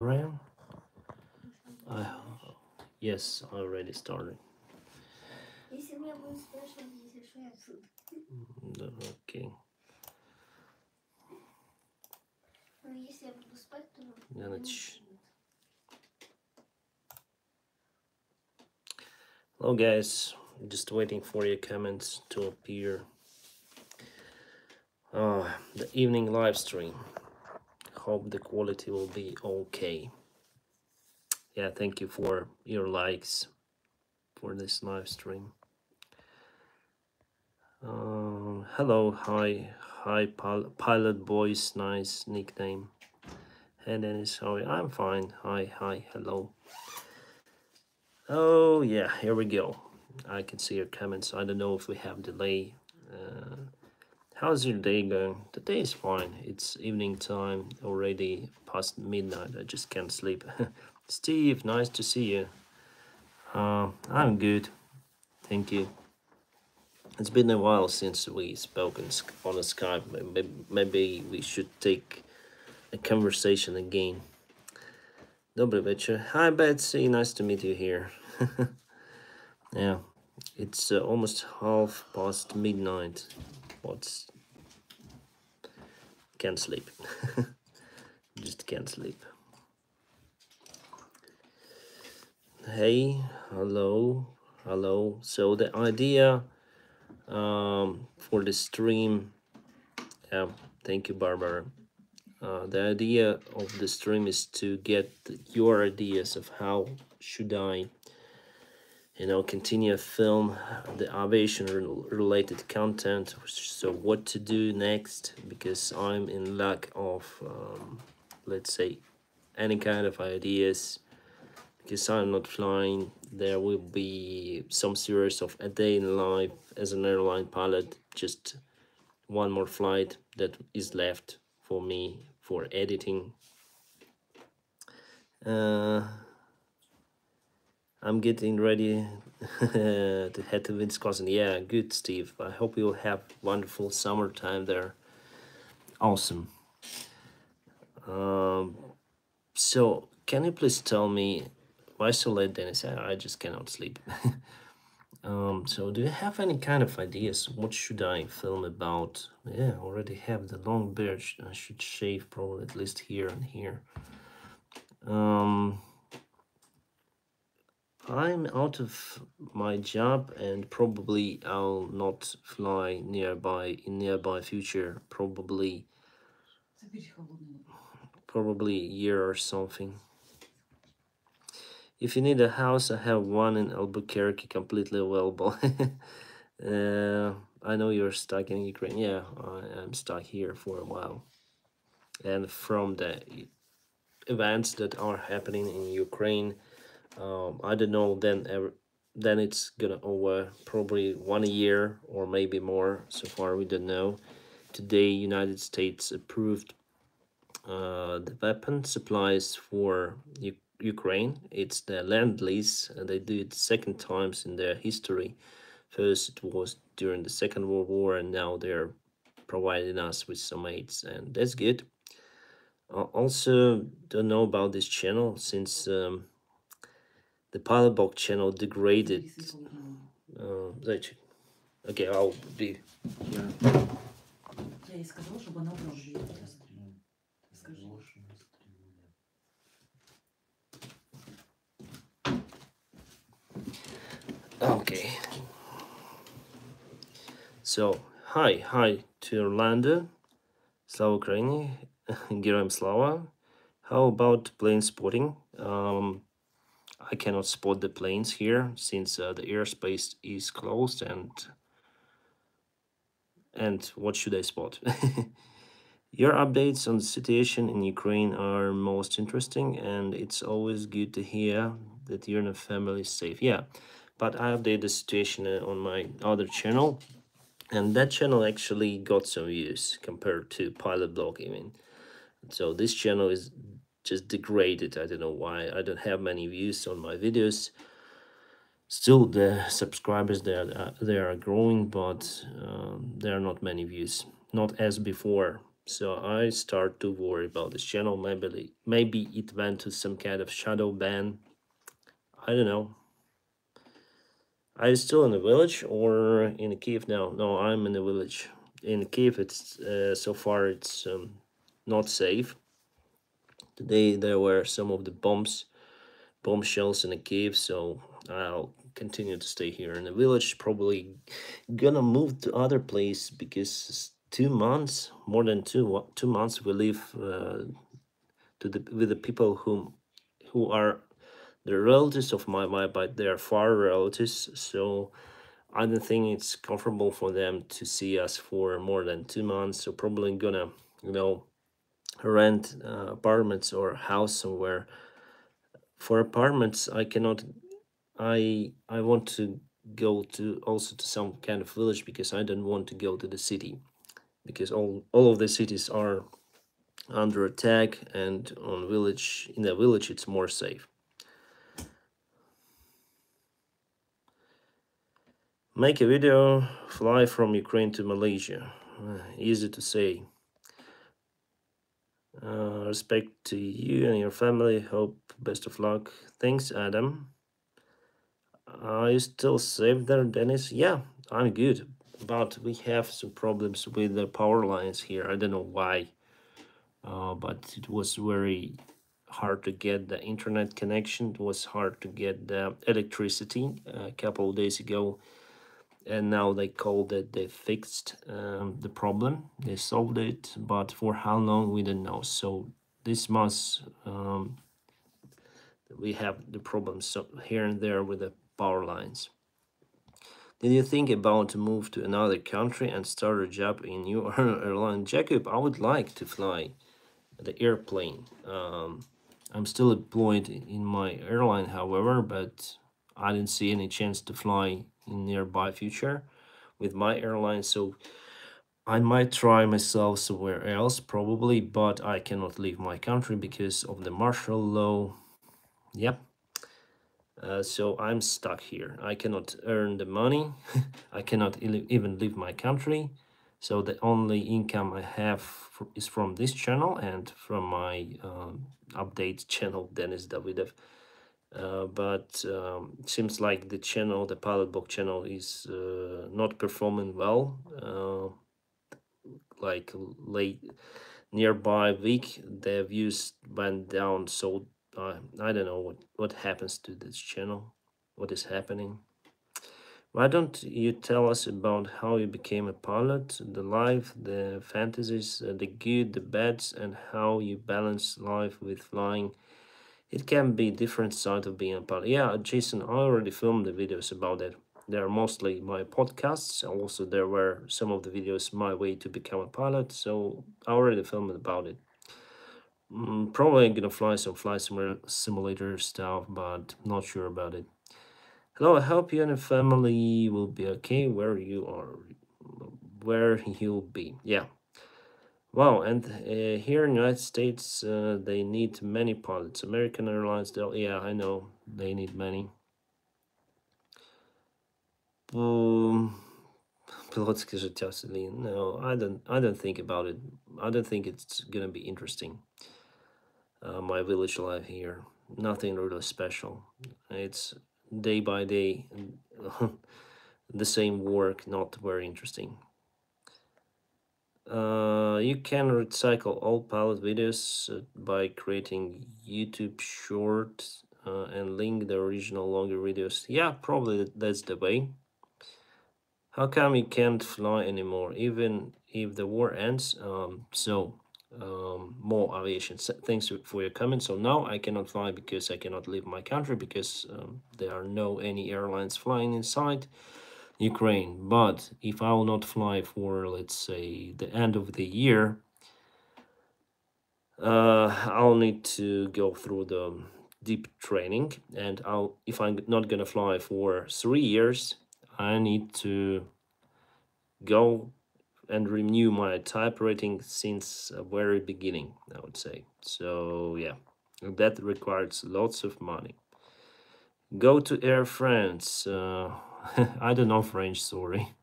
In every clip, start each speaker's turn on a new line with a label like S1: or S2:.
S1: Ryan? I, yes, I already started.
S2: Если меня будут спрашивать, если что, я отсюда.
S1: Да, Окей.
S2: Но если я буду спать, то...
S1: Я
S2: не
S1: нач-
S2: будет.
S1: Hello guys, just waiting for your comments to appear. Uh, the evening live stream. Hope the quality will be okay. Yeah, thank you for your likes for this live stream. Um, hello, hi, hi, Pil- Pilot Boys, nice nickname. Dennis, how are? I'm fine. Hi, hi, hello. Oh yeah, here we go. I can see your comments. I don't know if we have delay. Uh, how's your day going? The day is fine. It's evening time already past midnight. I just can't sleep. Steve, nice to see you. Uh, I'm good. Thank you. It's been a while since we spoke on Skype. Maybe, we should take a conversation again. Dobry wieczór. Hi Betsy, nice to meet you here. yeah, it's uh, almost half past midnight. What's can't sleep. Just can't sleep. Hey, hello, hello. So the idea um, for the stream, yeah, thank you, Barbara. Uh, the idea of the stream is to get your ideas of how should I, you know, continue film the aviation related content. So what to do next? Because I'm in lack of, um, let's say, any kind of ideas. Because I'm not flying, there will be some series of a day in life as an airline pilot. Just one more flight that is left for me for editing. Uh, I'm getting ready to head to Wisconsin. Yeah, good, Steve. I hope you'll have wonderful summertime there. Awesome. Um, so, can you please tell me why so late, Dennis? I, I just cannot sleep. Um, so do you have any kind of ideas? What should I film about? Yeah, I already have the long beard. I should shave probably at least here and here. Um, I'm out of my job and probably I'll not fly nearby in nearby future, probably probably a year or something. If you need a house, I have one in Albuquerque completely available. uh, I know you're stuck in Ukraine. Yeah, I am stuck here for a while. And from the events that are happening in Ukraine, um, I don't know. Then ever, then it's gonna over probably one year or maybe more. So far, we don't know. Today, United States approved uh, the weapon supplies for U- Ukraine. It's the lend-lease, and they do it second times in their history. First, it was during the Second World War, and now they're providing us with some aids, and that's good. Uh, also, don't know about this channel since um, the Pilot Blog channel degraded. Uh. Okay, I'll be.
S3: Yeah. Чтобы она.
S1: Okay. So, hi, hi to Orlando. Slava Ukraini. Героям Slava. How about playing sporting? Um, I cannot spot the planes here since uh, the airspace is closed and and what should I spot? Your updates on the situation in Ukraine are most interesting, and it's always good to hear that you're and family is safe. Yeah, but I update the situation uh, on my other channel, and that channel actually got some views compared to Pilot Blog even. So this channel is just degraded. I don't know why. I don't have many views on my videos. Still, the subscribers they are uh, they are growing, but um, there are not many views. Not as before So I start to worry about this channel. Maybe maybe it went to some kind of shadow ban. I don't know. Are you still in the village or in Kiev now? No, I'm in the village. In Kiev, it's uh, so far it's um, not safe. Today there were some of the bombs, bombshells in the cave, so I'll continue to stay here in the village. Probably gonna move to other place because two months, more than two two months, we live uh, to the with the people whom who are the relatives of my wife, but they are far relatives. So I don't think it's comfortable for them to see us for more than two months. So probably gonna you know rent uh, apartments or house somewhere. For apartments, I cannot. I I want to go to also to some kind of village because I don't want to go to the city because all all of the cities are under attack and on village in the village it's more safe make a video fly from ukraine to malaysia uh, easy to say uh, respect to you and your family hope best of luck thanks adam are you still safe there dennis yeah i'm good but we have some problems with the power lines here. I don't know why, uh, but it was very hard to get the internet connection. It was hard to get the electricity uh, a couple of days ago. And now they called that they fixed um, the problem. They solved it, but for how long we don't know. So this month um, we have the problems here and there with the power lines. Did you think about to move to another country and start a job in your airline? Jacob, I would like to fly the airplane. Um, I'm still employed in my airline, however, but I didn't see any chance to fly nearby future with my airline. So I might try myself somewhere else, probably, but I cannot leave my country because of the martial law. Yep, uh, so I'm stuck here. I cannot earn the money. I cannot even leave my country. So the only income I have is from this channel and from my um, update channel, Dennis Davidev. Uh, but um, it seems like the channel, the Pilot Blog channel, is uh, not performing well. Uh, like late nearby week, the views went down so I don't know what, what happens to this channel, what is happening. Why don't you tell us about how you became a pilot, the life, the fantasies, uh, the good, the bads, and how you balance life with flying? It can be different side of being a pilot. Yeah, Jason, I already filmed the videos about it. They are mostly my podcasts. Also, there were some of the videos my way to become a pilot. So I already filmed about it. Mm, probably gonna fly some flight simulator stuff, but not sure about it. Hello, I hope you and your family will be okay where you are, where you'll be. Yeah. Wow, and uh, here in the United States, uh, they need many pilots. American Airlines, they'll, yeah, I know, they need many. Um, Pilotsky Zhytiasily, no, I don't, I don't think about it. I don't think it's gonna be interesting. Uh, my village life here, nothing really special. It's day by day, the same work, not very interesting. Uh, you can recycle all pilot videos uh, by creating YouTube short uh, and link the original longer videos. Yeah, probably that's the way. How come you can't fly anymore, even if the war ends? Um, so um, more aviation. Thanks for your comment. So now I cannot fly because I cannot leave my country because um, there are no any airlines flying inside Ukraine. But if I will not fly for let's say the end of the year, uh, I'll need to go through the deep training and I'll if I'm not gonna fly for three years, I need to go and renew my type rating since a very beginning, I would say. So yeah, that requires lots of money. Go to Air France. Uh, I don't know French, sorry.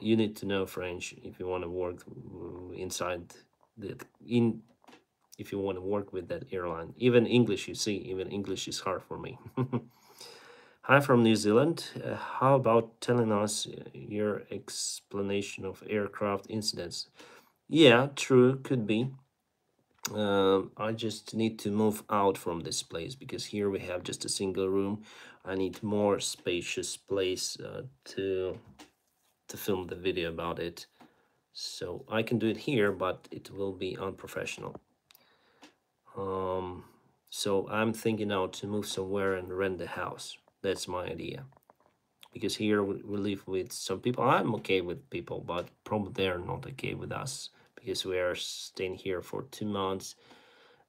S1: You need to know French if you want to work inside that in if you want to work with that airline. Even English, you see, even English is hard for me. Hi from New Zealand. Uh, how about telling us uh, your explanation of aircraft incidents? Yeah, true, could be. Um, I just need to move out from this place because here we have just a single room. I need more spacious place uh, to to film the video about it. So I can do it here, but it will be unprofessional. Um, so I'm thinking now to move somewhere and rent the house. That's my idea. Because here we, we live with some people. I'm okay with people, but probably they're not okay with us because we are staying here for two months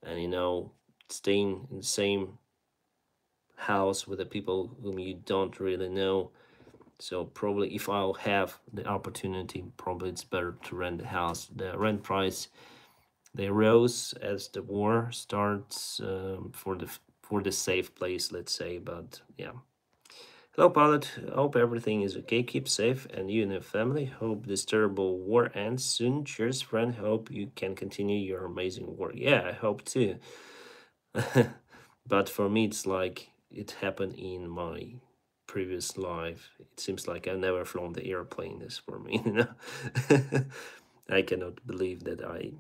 S1: and you know staying in the same house with the people whom you don't really know. So probably if i'll have the opportunity probably it's better to rent the house. The rent price they rose as the war starts um, for the for the safe place let's say but yeah. Hello pilot. Hope everything is okay. Keep safe and you and your family. Hope this terrible war ends soon. Cheers friend. Hope you can continue your amazing work yeah i hope too. But for me it's like it happened in my previous life. It seems like i never flown the airplane this for me you know? I cannot believe that i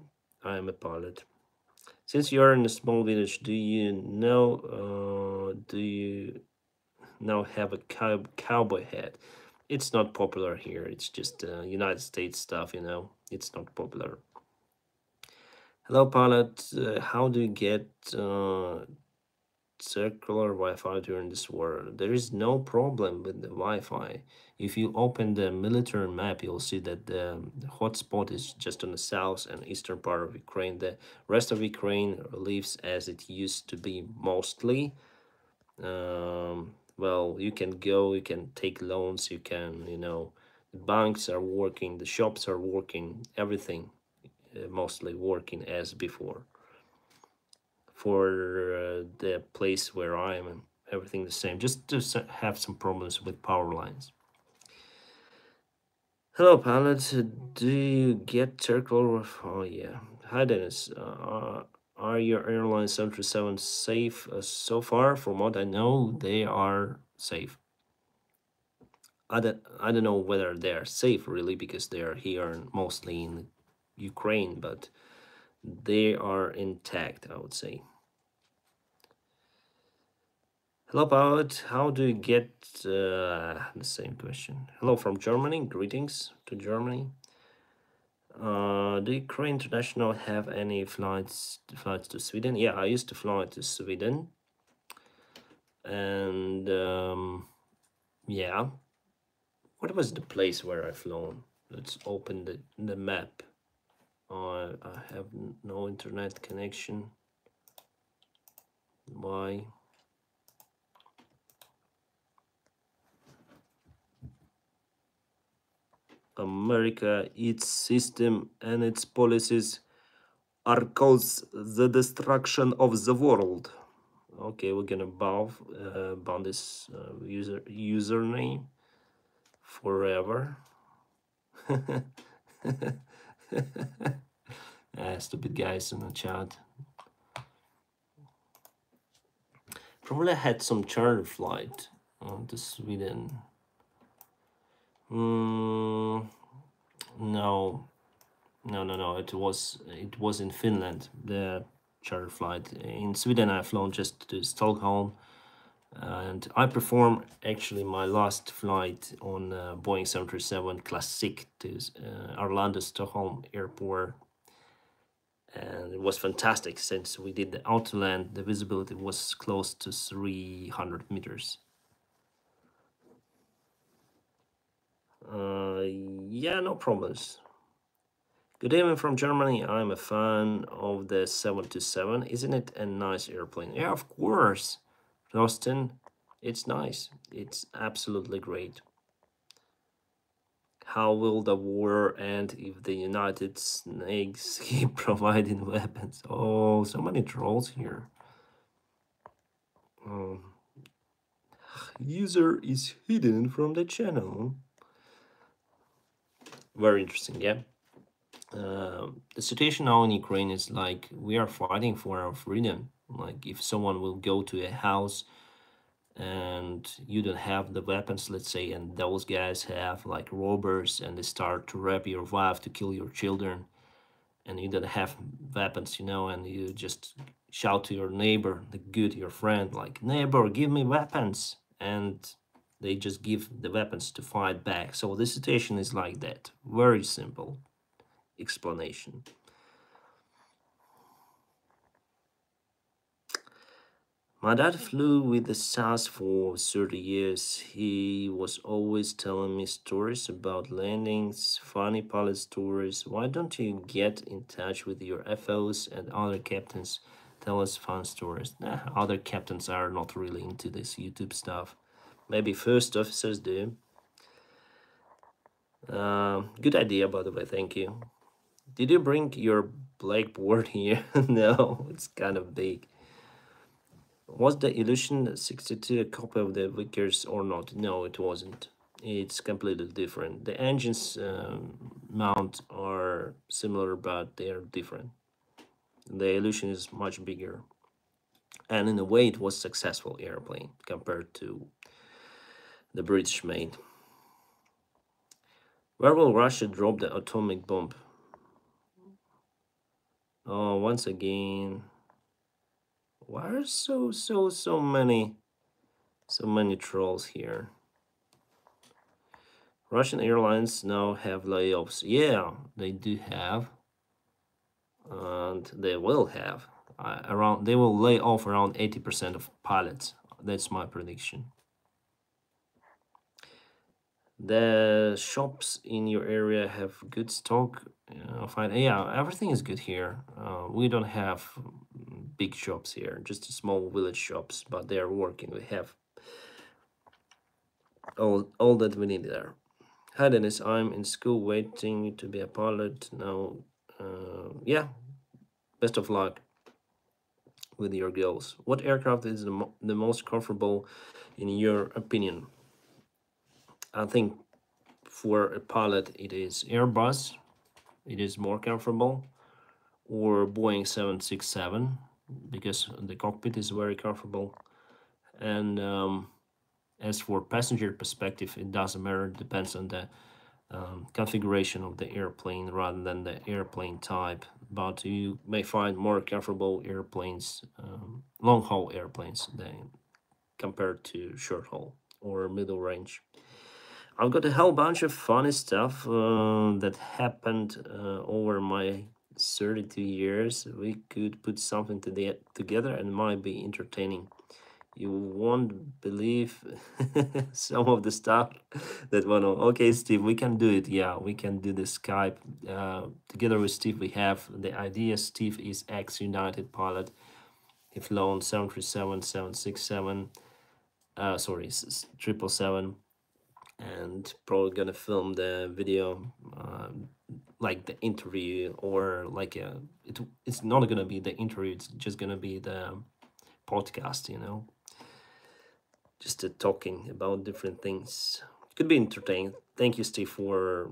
S1: i am a pilot. Since you are in a small village do you know uh, do you now have a cow cowboy hat? It's not popular here. It's just uh, united states stuff you know? It's not popular. Hello pilot. Uh, how do you get uh, circular Wi-Fi during this war. There is no problem with the Wi-Fi. If you open the military map, you'll see that the, hotspot is just on the south and eastern part of Ukraine. The rest of Ukraine lives as it used to be mostly. Um, well, you can go, you can take loans, you can, you know, the banks are working, the shops are working, everything uh, mostly working as before for uh, the place where I am and everything the same. Just to have some problems with power lines. Hello, pilot. Do you get circle? Oh, yeah. Hi, Dennis. Uh, are your airline 737 safe uh, so far? From what I know, they are safe. I don't, I don't know whether they are safe really because they are here mostly in Ukraine, but they are intact, I would say. Hello, about how do you get uh, the same question? Hello from Germany. Greetings to Germany. Uh, do Ukraine International have any flights flights to Sweden? Yeah, I used to fly to Sweden, and um, yeah, what was the place where I flown? Let's open the the map. Uh, I have no internet connection. Why? America, its system and its policies are cause the destruction of the world. Okay, we're gonna bow uh, bound this uh, user username forever. ah, stupid guys in the chat. Probably had some charter flight on to Sweden. Mm, no, no, no, no. It was it was in Finland. The charter flight in Sweden. I've flown just to Stockholm, and I performed actually my last flight on uh, Boeing 737 Classic to uh, Stockholm Airport, and it was fantastic since we did the autoland, The visibility was close to 300 meters. Uh, yeah, no problems. Good evening from Germany. I'm a fan of the 727. Isn't it a nice airplane? Yeah, of course. Rosten, it's nice. It's absolutely great. How will the war end if the United Snakes keep providing weapons? Oh, so many trolls here. Um, user is hidden from the channel very interesting yeah uh, the situation now in Ukraine is like we are fighting for our freedom. Like if someone will go to a house and you don't have the weapons, let's say, and those guys have like robbers and they start to rape your wife to kill your children, and you don't have weapons, you know, and you just shout to your neighbor, the good, your friend, like, neighbor, give me weapons. And they just give the weapons to fight back. So the situation is like that. Very simple explanation. My dad flew with the SAS for 30 years. He was always telling me stories about landings, funny pilot stories. Why don't you get in touch with your FOs and other captains? Tell us fun stories. Nah, other captains are not really into this YouTube stuff. Maybe first officers do. Uh, good idea, by the way. Thank you. Did you bring your blackboard here? no, it's kind of big. Was the Ilyushin 62 a copy of the Vickers or not? No, it wasn't. It's completely different. The engines um, mount are similar, but they are different. The Ilyushin is much bigger. And in a way, it was successful airplane compared to the British made. Where will Russia drop the atomic bomb? Oh, once again, why are so so so many so many trolls here? Russian airlines now have layoffs. Yeah, they do have, and they will have uh, around. They will lay off around eighty percent of pilots. That's my prediction. The shops in your area have good stock. Uh, fine. Yeah, everything is good here. Uh, we don't have big shops here, just small village shops, but they are working. We have all, all that we need there. Hi Dennis, I'm in school waiting to be a pilot now. Uh, yeah, best of luck with your goals. What aircraft is the, mo the most comfortable in your opinion? I think for a pilot it is Airbus, it is more comfortable, or Boeing 767 because the cockpit is very comfortable. And um, as for passenger perspective, it doesn't matter, it depends on the um, configuration of the airplane rather than the airplane type. But you may find more comfortable airplanes, um, long haul airplanes, than compared to short haul or middle range. I've got a whole bunch of funny stuff uh, that happened uh, over my 32 years. We could put something to the, together and might be entertaining. You won't believe some of the stuff that went on. Okay, Steve, we can do it. Yeah, we can do the Skype. Uh, together with Steve, we have the idea. Steve is ex-United pilot. He flown 737, 767, uh, sorry, 777 and probably gonna film the video um, like the interview or like a, it, it's not gonna be the interview it's just gonna be the podcast you know? Just uh, talking about different things. It could be entertaining. Thank you steve for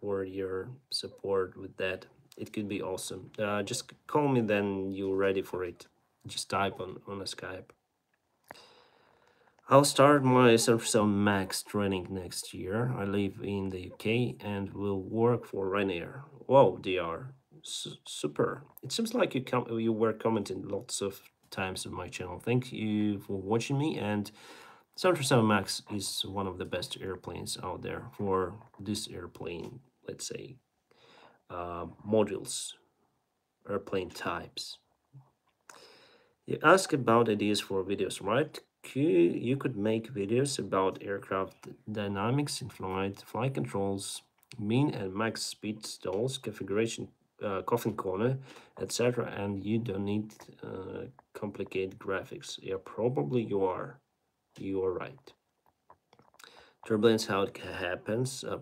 S1: for your support with that. It could be awesome. Uh, just call me then you're ready for it. Just type on on a skype I'll start my Surface Max training next year. I live in the UK and will work for Ryanair. Wow, DR, S super. It seems like you com you were commenting lots of times on my channel. Thank you for watching me and 737 Max is one of the best airplanes out there for this airplane, let's say, uh, modules, airplane types. You ask about ideas for videos, right? You could make videos about aircraft dynamics in flight, flight controls, mean and max speed stalls, configuration, uh, coffin corner, etc. And you don't need uh, complicated graphics. Yeah, probably you are. You are right. Turbulence, how it happens. Uh,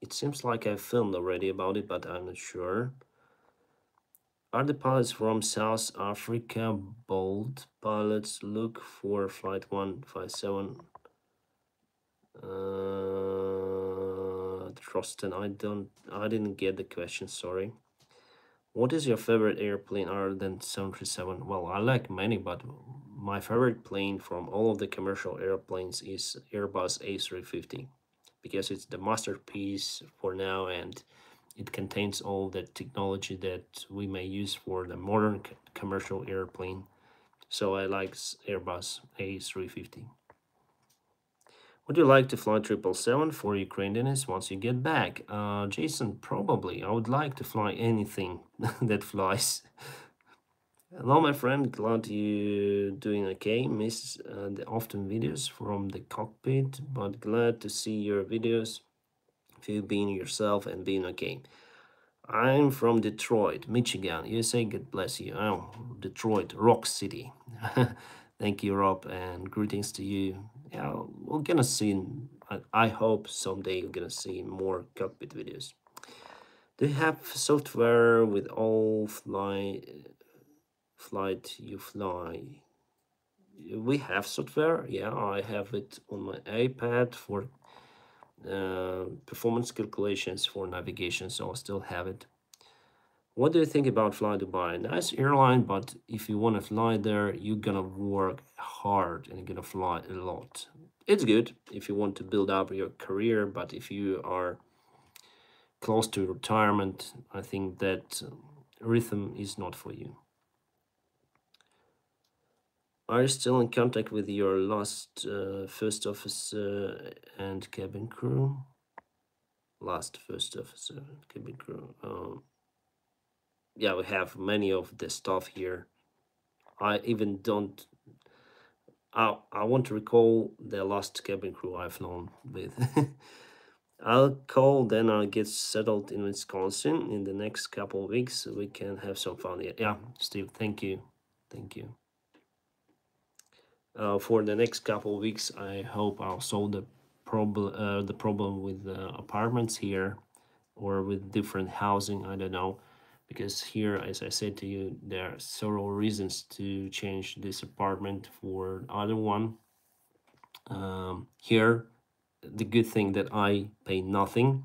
S1: it seems like I filmed already about it, but I'm not sure. Are the pilots from South Africa bold pilots? Look for flight 157. Uh, Trosten. I don't. I didn't get the question. Sorry. What is your favorite airplane other than 737? Well, I like many, but my favorite plane from all of the commercial airplanes is Airbus A350 because it's the masterpiece for now and it contains all the technology that we may use for the modern commercial airplane. So I like Airbus A350. Would you like to fly 777 for Ukrainians once you get back? Uh, Jason, probably. I would like to fly anything that flies. Hello, my friend. Glad you doing okay. Miss uh, the often videos from the cockpit, but glad to see your videos. You being yourself and being okay. I'm from Detroit, Michigan, USA. God bless you. Oh, Detroit, Rock City. Thank you, Rob, and greetings to you. Yeah, we're gonna see. I, hope someday you're gonna see more cockpit videos. Do you have software with all fly flight you fly? We have software. Yeah, I have it on my iPad for uh, performance calculations for navigation, so I still have it. What do you think about Fly Dubai? Nice airline, but if you want to fly there, you're gonna work hard and you're gonna fly a lot. It's good if you want to build up your career, but if you are close to retirement, I think that rhythm is not for you. Are you still in contact with your last uh, first officer and cabin crew? Last first officer, cabin crew. Um, yeah, we have many of the stuff here. I even don't. I I want to recall the last cabin crew I've flown with. I'll call, then I'll get settled in Wisconsin in the next couple of weeks. We can have some fun. Yeah, Steve, thank you, thank you. Uh, for the next couple of weeks, I hope I'll solve the problem. Uh, the problem with the apartments here, or with different housing. I don't know because here, as I said to you, there are several reasons to change this apartment for other one. Um, here, the good thing that I pay nothing,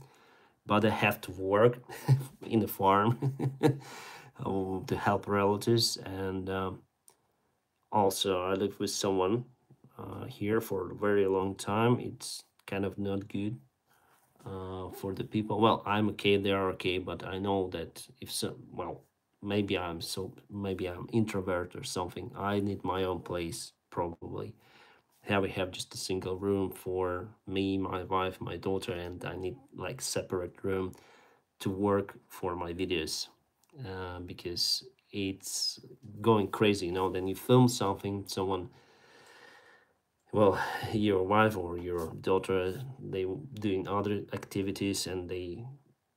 S1: but I have to work in the farm to help relatives, and um, also I live with someone uh, here for a very long time. It's kind of not good uh, for the people. Well, I'm okay, they are okay, but I know that if so, well, maybe I'm so, maybe I'm introvert or something. I need my own place probably. Here we have just a single room for me, my wife, my daughter, and I need like separate room to work for my videos uh, because it's going crazy. You know, then you film something, someone well your wife or your daughter they doing other activities and they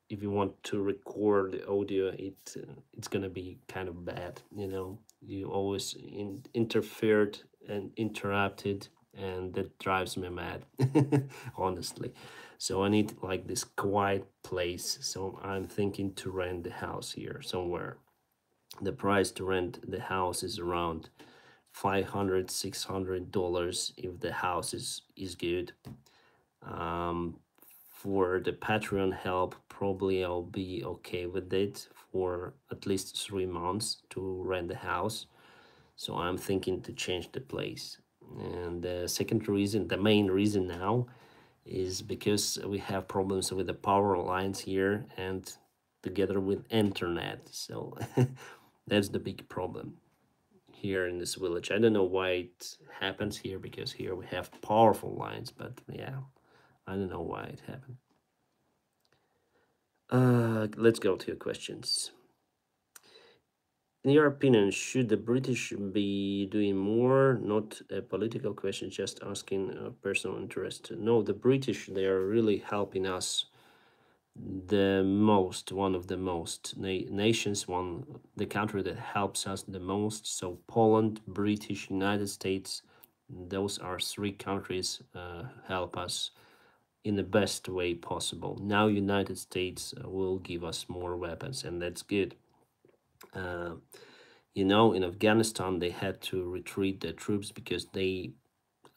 S1: if you want to record the audio it uh, it's gonna be kind of bad you know? You always in, interfered and interrupted and that drives me mad honestly. So i need like this quiet place. So i'm thinking to rent the house here somewhere the price to rent the house is around 500 600 dollars if the house is is good. Um, for the patreon help probably i'll be okay with it for at least three months to rent the house. So i'm thinking to change the place. And the second reason the main reason now is because we have problems with the power lines here and together with internet. So that's the big problem here in this village. I don't know why it happens here because here we have powerful lines, but yeah, I don't know why it happened. Uh, let's go to your questions. In your opinion, should the British be doing more? Not a political question, just asking a personal interest. No, the British, they are really helping us the most one of the most na nations one the country that helps us the most. So poland british united states those are three countries uh, help us in the best way possible. Now united states uh, will give us more weapons and that's good. Uh, you know in afghanistan they had to retreat their troops because they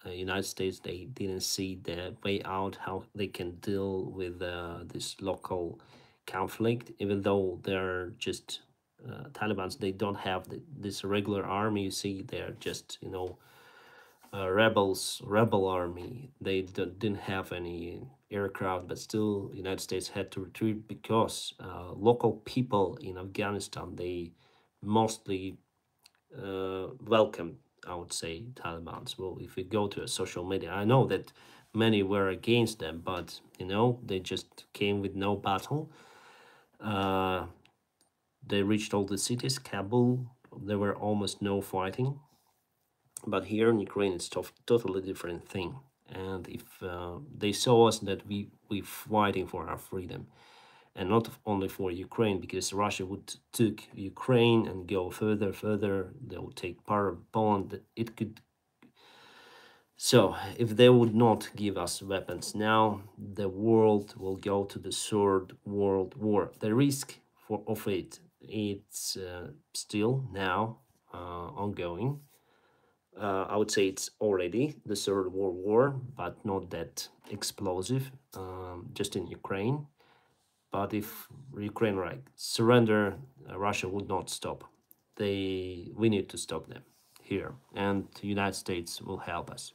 S1: uh, United States they didn't see the way out how they can deal with uh, this local conflict, even though they're just uh, Taliban's. They don't have the, this regular army. You see, they're just you know uh, rebels, rebel army. They didn't have any aircraft, but still, United States had to retreat because uh, local people in Afghanistan they mostly uh, welcomed, I would say, Taliban's. Well, if you go to social media, I know that many were against them, but you know they just came with no battle. Uh, they reached all the cities, Kabul. There were almost no fighting, but here in Ukraine, it's totally different thing. And if uh, they saw us that we we fighting for our freedom, and not only for Ukraine, because Russia would took Ukraine and go further, further. They would take part of Poland. It could. So if they would not give us weapons now, the world will go to the third world war. The risk for of it, it's uh, still now uh, ongoing. Uh, I would say it's already the third world war, but not that explosive. Um, just in Ukraine but if Ukraine right surrender, uh, Russia would not stop. They we need to stop them here, and the United States will help us.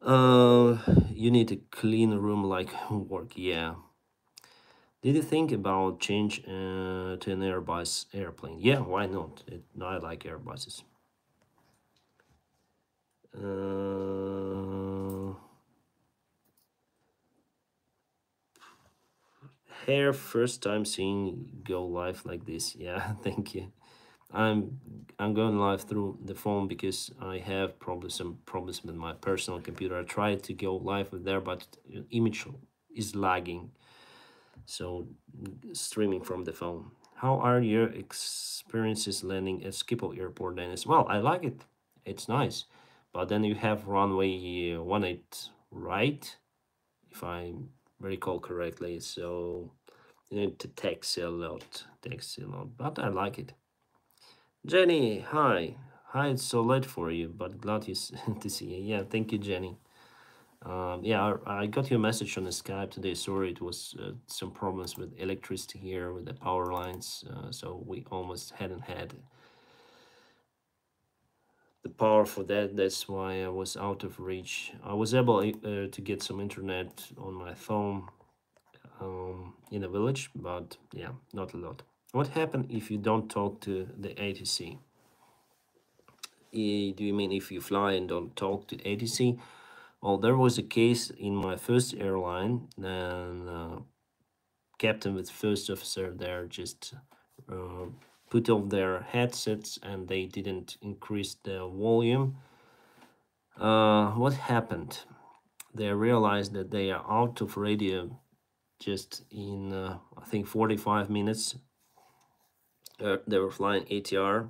S1: Uh, you need a clean room like work. Yeah. Did you think about change uh, to an Airbus airplane? Yeah, why not? It, I like Airbuses. Uh, hair first time seeing go live like this. Yeah thank you. I'm i'm going live through the phone because i have probably some problems with my personal computer. I tried to go live there but image is lagging. So streaming from the phone. How are your experiences landing at schiphol airport dennis? Well i like it. It's nice. But then you have runway uh, 18 right? If i recall correctly. So you need to taxi a lot, taxi a lot, but I like it. Jenny, hi. Hi, it's so late for you, but glad you to see you. Yeah, thank you, Jenny. Um, yeah, I, I got your message on the Skype today. Sorry, it was uh, some problems with electricity here with the power lines, uh, so we almost hadn't had the power for that. That's why I was out of reach. I was able uh, to get some internet on my phone um, in the village, but yeah, not a lot. What happened if you don't talk to the ATC? Eh, Do you mean if you fly and don't talk to ATC? Well, there was a case in my first airline, and uh, captain with first officer there just uh, put off their headsets and they didn't increase the volume. Uh, what happened? They realized that they are out of radio just in uh, I think 45 minutes. Uh, they were flying ATR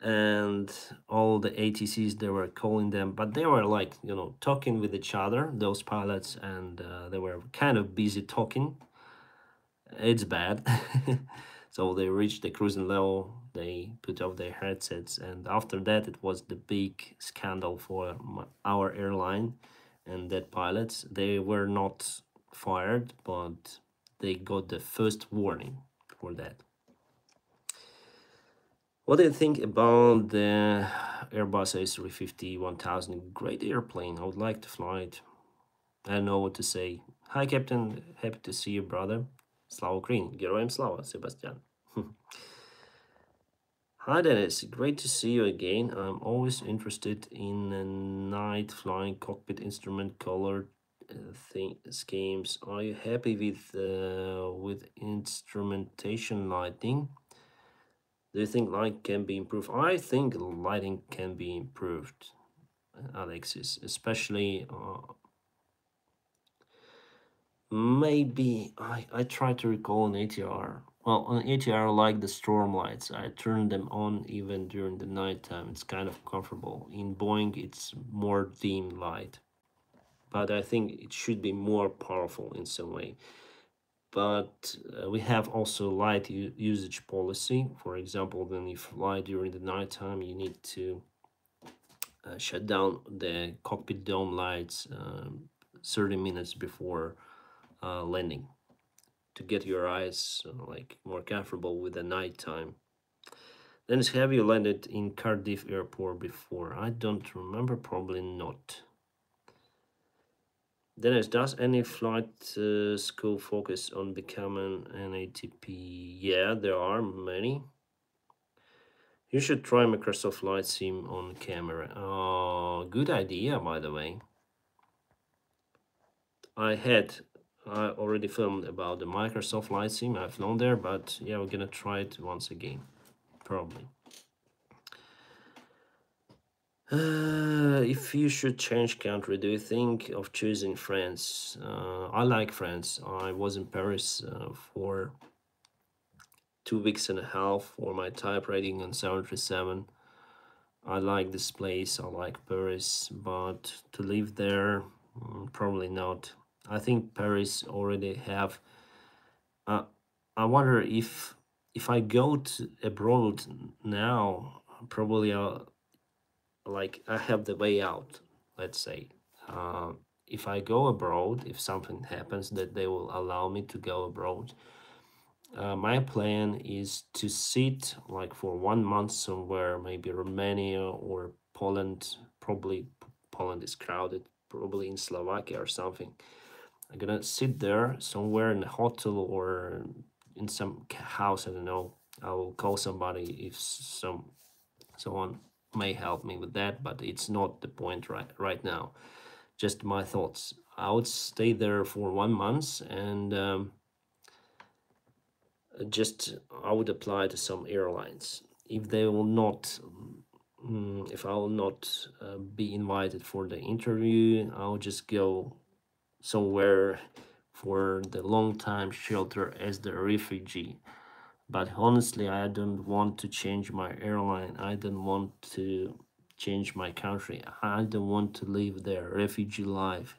S1: and all the ATCs they were calling them, but they were like you know talking with each other, those pilots, and uh, they were kind of busy talking. It's bad. so they reached the cruising level. They put off their headsets, and after that, it was the big scandal for our airline and that pilots. They were not fired, but they got the first warning for that. What do you think about the Airbus A350 1000? Great airplane. I would like to fly it. I don't know what to say. Hi, Captain. Happy to see you, brother. Slava Ukraini. Героям слава, Sebastian. Hi, Dennis. Great to see you again. I'm always interested in uh, night flying cockpit instrument color uh, thing schemes. Are you happy with uh, with instrumentation lighting? Do you think light can be improved? I think lighting can be improved, uh, Alexis, especially uh, maybe I, I try to recall an ATR. Well, on ATR, like the storm lights. I turn them on even during the nighttime. It's kind of comfortable. In Boeing, it's more dim light, but I think it should be more powerful in some way. But uh, we have also light usage policy. For example, when you fly during the nighttime, you need to uh, shut down the cockpit dome lights um, 30 minutes before uh, landing to get your eyes uh, like more comfortable with the night time. Dennis, have you landed in Cardiff Airport before? I don't remember, probably not. Dennis, does any flight uh, school focus on becoming an ATP? Yeah, there are many. You should try Microsoft Flight Sim on camera. Oh, good idea, by the way. I had I already filmed about the Microsoft Flight Sim. I've flown there, but yeah, we're gonna try it once again, probably. Uh, if you should change country, do you think of choosing France? Uh, I like France. I was in Paris uh, for two weeks and a half for my type rating on 737. I like this place, I like Paris, but to live there, mm, probably not. I think Paris already have. Uh, I wonder if if I go to abroad now, probably I'll like I have the way out. Let's say, uh, if I go abroad, if something happens that they will allow me to go abroad, uh, my plan is to sit like for one month somewhere, maybe Romania or Poland. Probably Poland is crowded. Probably in Slovakia or something. I'm gonna sit there somewhere in a hotel or in some house. I don't know. I will call somebody if some someone may help me with that, but it's not the point right right now. Just my thoughts. I would stay there for one month and. Um, just I would apply to some airlines. If they will not, um, if I will not uh, be invited for the interview, I'll just go somewhere for the long time shelter as the refugee. But honestly, I don't want to change my airline. I don't want to change my country. I don't want to live the refugee life.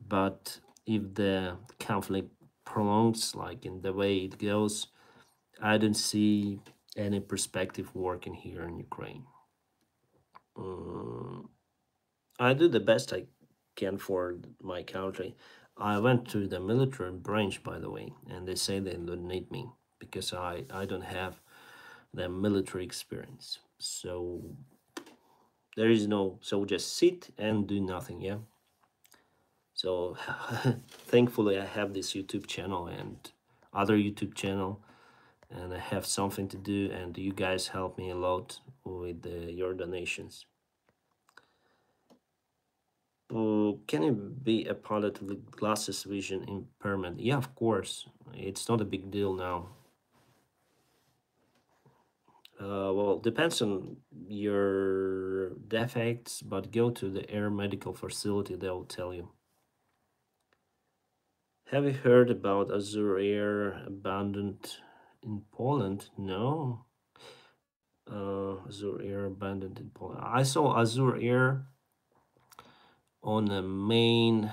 S1: But if the conflict prolongs like in the way it goes i don't see any perspective working here in ukraine um, i do the best i can for my country. I went to the military branch by the way and they say they don't need me because i i don't have the military experience. So there is no so just sit and do nothing yeah? So thankfully i have this youtube channel and other youtube channel and i have something to do and you guys help me a lot with uh, your donations can it be a pilot with glasses vision impairment yeah of course it's not a big deal now uh, well, depends on your defects, but go to the air medical facility, they'll tell you. Have you heard about Azur Air abandoned in Poland? No. Uh, Azur Air abandoned in Poland. I saw Azur Air on the main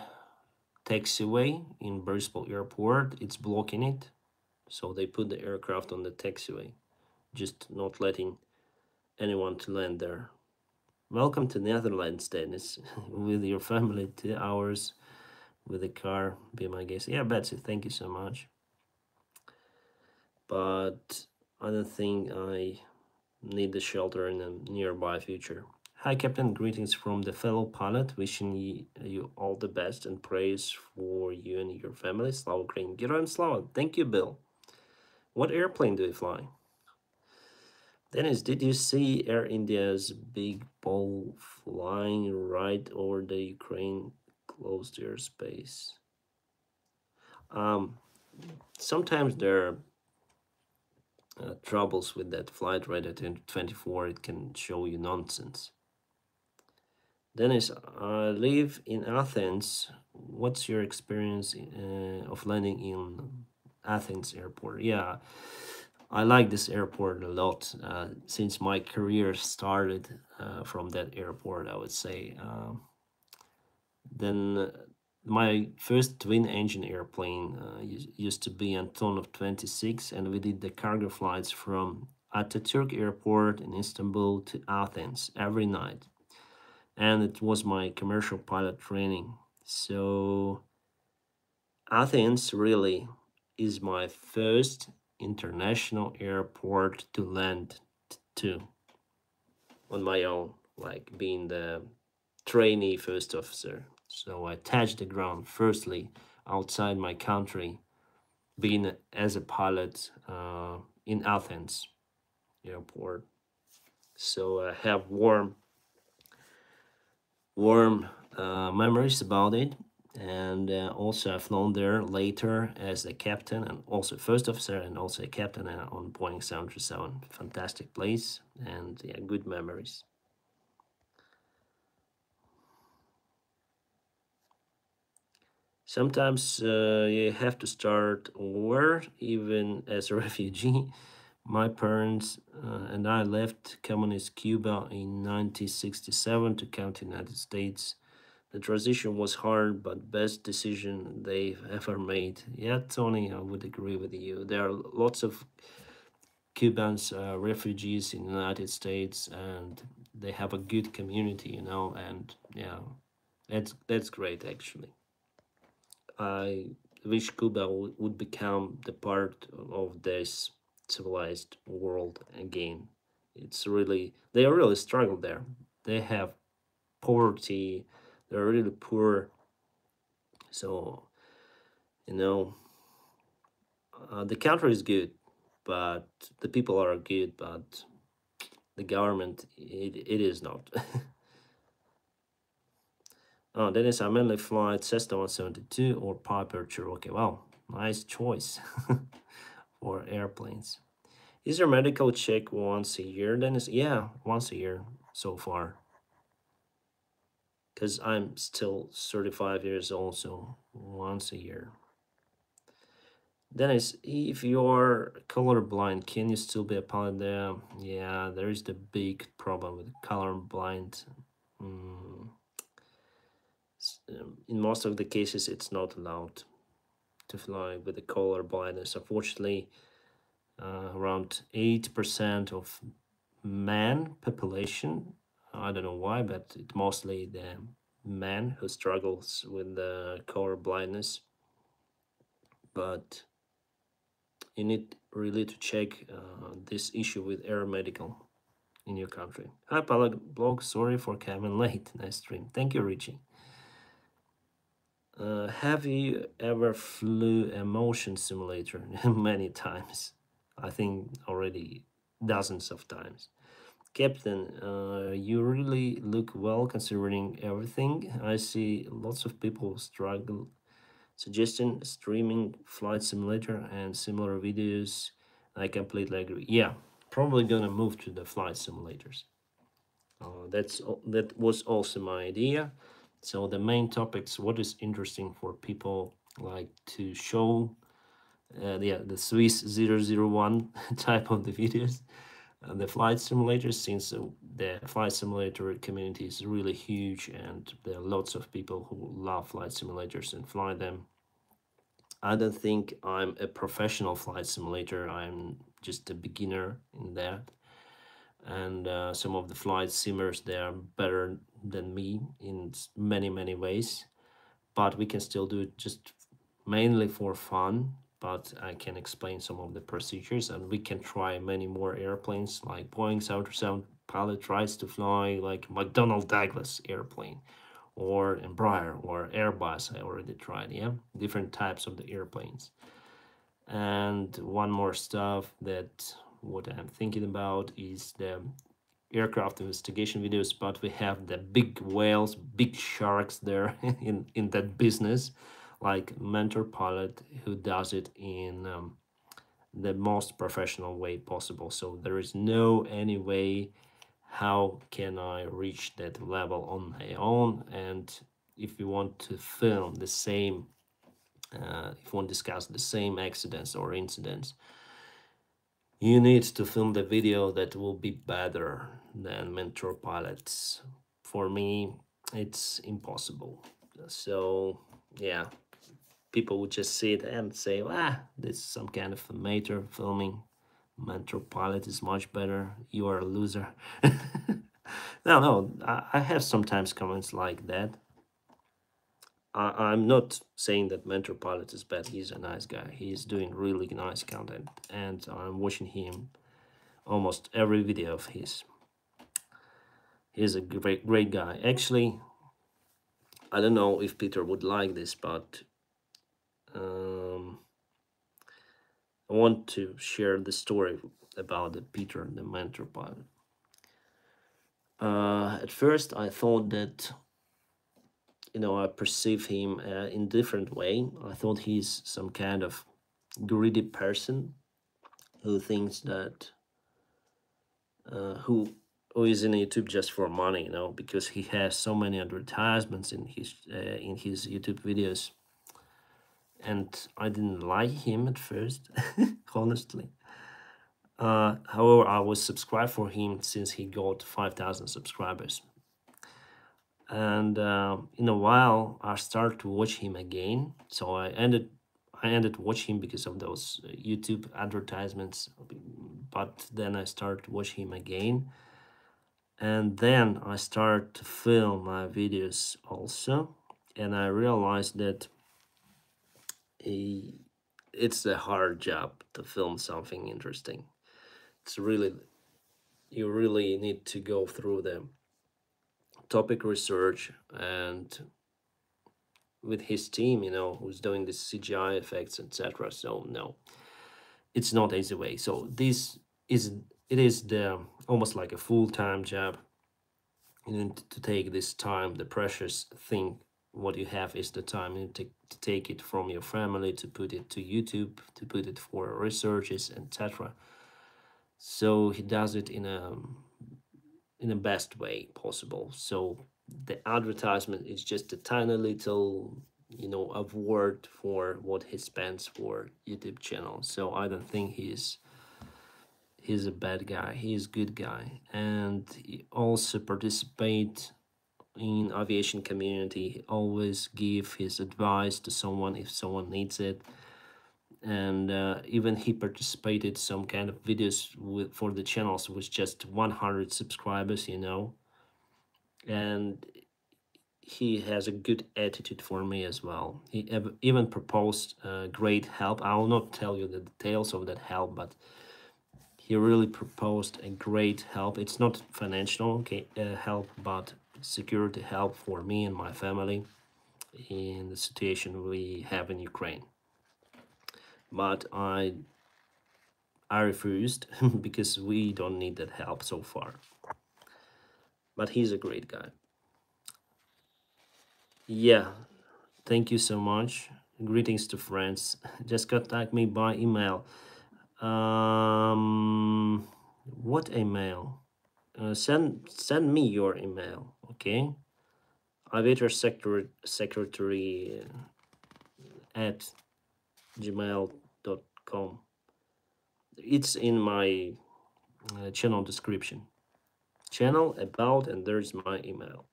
S1: taxiway in Boryspil Airport. It's blocking it. So they put the aircraft on the taxiway, just not letting anyone to land there. Welcome to Netherlands, Dennis, with your family, two hours with the car, be my guest. Yeah, Betsy, thank you so much. But I don't think I need the shelter in the nearby future. Hi, Captain. Greetings from the fellow pilot. Wishing you all the best and praise for you and your family. Slava Ukraine. Героям Slava. Thank you, Bill. What airplane do you fly? Dennis, did you see Air India's big ball flying right over the Ukraine closed airspace. Um, sometimes there are uh, troubles with that flight radar 24. It can show you nonsense. Dennis, I live in Athens. What's your experience uh, of landing in Athens airport? Yeah, I like this airport a lot uh, since my career started uh, from that airport, I would say. Um, then uh, my first twin engine airplane uh, used to be Antonov 26 and we did the cargo flights from Ataturk airport in Istanbul to Athens every night. And it was my commercial pilot training. So Athens really is my first international airport to land to on my own, like being the trainee first officer. So I touched the ground firstly outside my country, being as a pilot uh, in Athens airport. So I have warm, warm uh, memories about it. And uh, also I've flown there later as a captain and also first officer and also a captain on Boeing 737. Fantastic place and yeah, good memories. Sometimes uh, you have to start over even as a refugee my parents uh, and I left communist Cuba in 1967 to come to the United States. The transition was hard, but best decision they've ever made. Yeah, Tony, I would agree with you. There are lots of Cubans, uh, refugees in the United States, and they have a good community, you know, and yeah, that's that's great actually. I wish Cuba would become the part of this civilized world again. It's really they are really struggle there. They have poverty. They're really poor. So, you know, uh, the country is good, but the people are good, but the government it, it is not. oh, Dennis, I mainly fly Cessna 172 or Piper Cherokee. Wow, nice choice. or airplanes. Is your medical check once a year, Dennis? Yeah, once a year so far. Because I'm still 35 years old, so once a year. Dennis, if you're colorblind, can you still be a pilot there? Yeah, there is the big problem with colorblind. Mm. In most of the cases, it's not allowed to fly with the color blindness. Unfortunately, uh, around 8% of man population, I don't know why, but it's mostly the man who struggles with the color blindness. But you need really to check uh, this issue with air medical in your country. Hi, Pilot Blog. Sorry for coming late. Nice stream. Thank you, Richie. Uh, have you ever flew a motion simulator many times? I think already dozens of times. Captain, uh, you really look well considering everything. I see lots of people struggle suggesting streaming flight simulator and similar videos. I completely agree. Yeah, probably gonna move to the flight simulators. Uh, that's that was also my idea. So the main topics, what is interesting for people like to show, uh, yeah, the Swiss 001 type of the videos, the flight simulators, since uh, the flight simulator community is really huge and there are lots of people who love flight simulators and fly them. I don't think I'm a professional flight simulator. I'm just a beginner in that. And uh, some of the flight simmers, they are better than me in many many ways but we can still do it just mainly for fun but I can explain some of the procedures and we can try many more airplanes like Boeing 737 pilot tries to fly like McDonnell Douglas airplane or Embraer or Airbus I already tried yeah? Different types of the airplanes. And one more stuff that what I'm thinking about is the aircraft investigation videos, but we have the big whales, big sharks there in, in that business, like Mentor Pilot, who does it in um, the most professional way possible. So there is no any way how can I reach that level on my own. And if you want to film the same, uh, if you want to discuss the same accidents or incidents, you need to film the video that will be better than mentor pilots. For me it's impossible. So yeah people would just see it and say ah this is some kind of amateur filming. Mentor pilot is much better. You are a loser. No, no, I, I have sometimes comments like that. I, I'm not saying that Mentor Pilot is bad. He's a nice guy. He's doing really nice content, and I'm watching him almost every video of his. He's a great, great guy. Actually, I don't know if Peter would like this, but um, I want to share the story about the Peter, the mentor pilot. Uh, at first, I thought that you know I perceive him uh, in different way. I thought he's some kind of greedy person who thinks that uh, who who is in YouTube just for money, you know, because he has so many advertisements in his uh, in his YouTube videos, and I didn't like him at first, honestly. Uh, however, I was subscribed for him since he got 5,000 subscribers. And uh, in a while, I started to watch him again. So I ended, I ended watching him because of those uh, YouTube advertisements. But then I started to watch him again. And then I started to film my videos also. And I realized that he, it's a hard job to film something interesting it's really you really need to go through the topic research and with his team you know who's doing the cgi effects etc so no it's not easy way. So this is it is the almost like a full-time job. You need to take this time the precious thing what you have is the time. You to take it from your family to put it to youtube to put it for researches etc so he does it in a in the best way possible. So the advertisement is just a tiny little you know award for what he spends for youtube channel. So i don't think he's he's a bad guy. He's a good guy. And he also participate in aviation community. He always give his advice to someone if someone needs it and uh, even he participated some kind of videos with for the channels with just 100 subscribers you know? And he has a good attitude for me as well. He even proposed uh, great help. I will not tell you the details of that help but he really proposed a great help. It's not financial okay, uh, help but security help for me and my family in the situation we have in ukraine but I I refused because we don't need that help so far. But he's a great guy. Yeah, thank you so much. Greetings to friends. Just contact me by email. Um, what email? Uh, send send me your email, okay? Aviator secretary secretary at gmail.com. It's in my uh, channel description. Channel, about, and there's my email.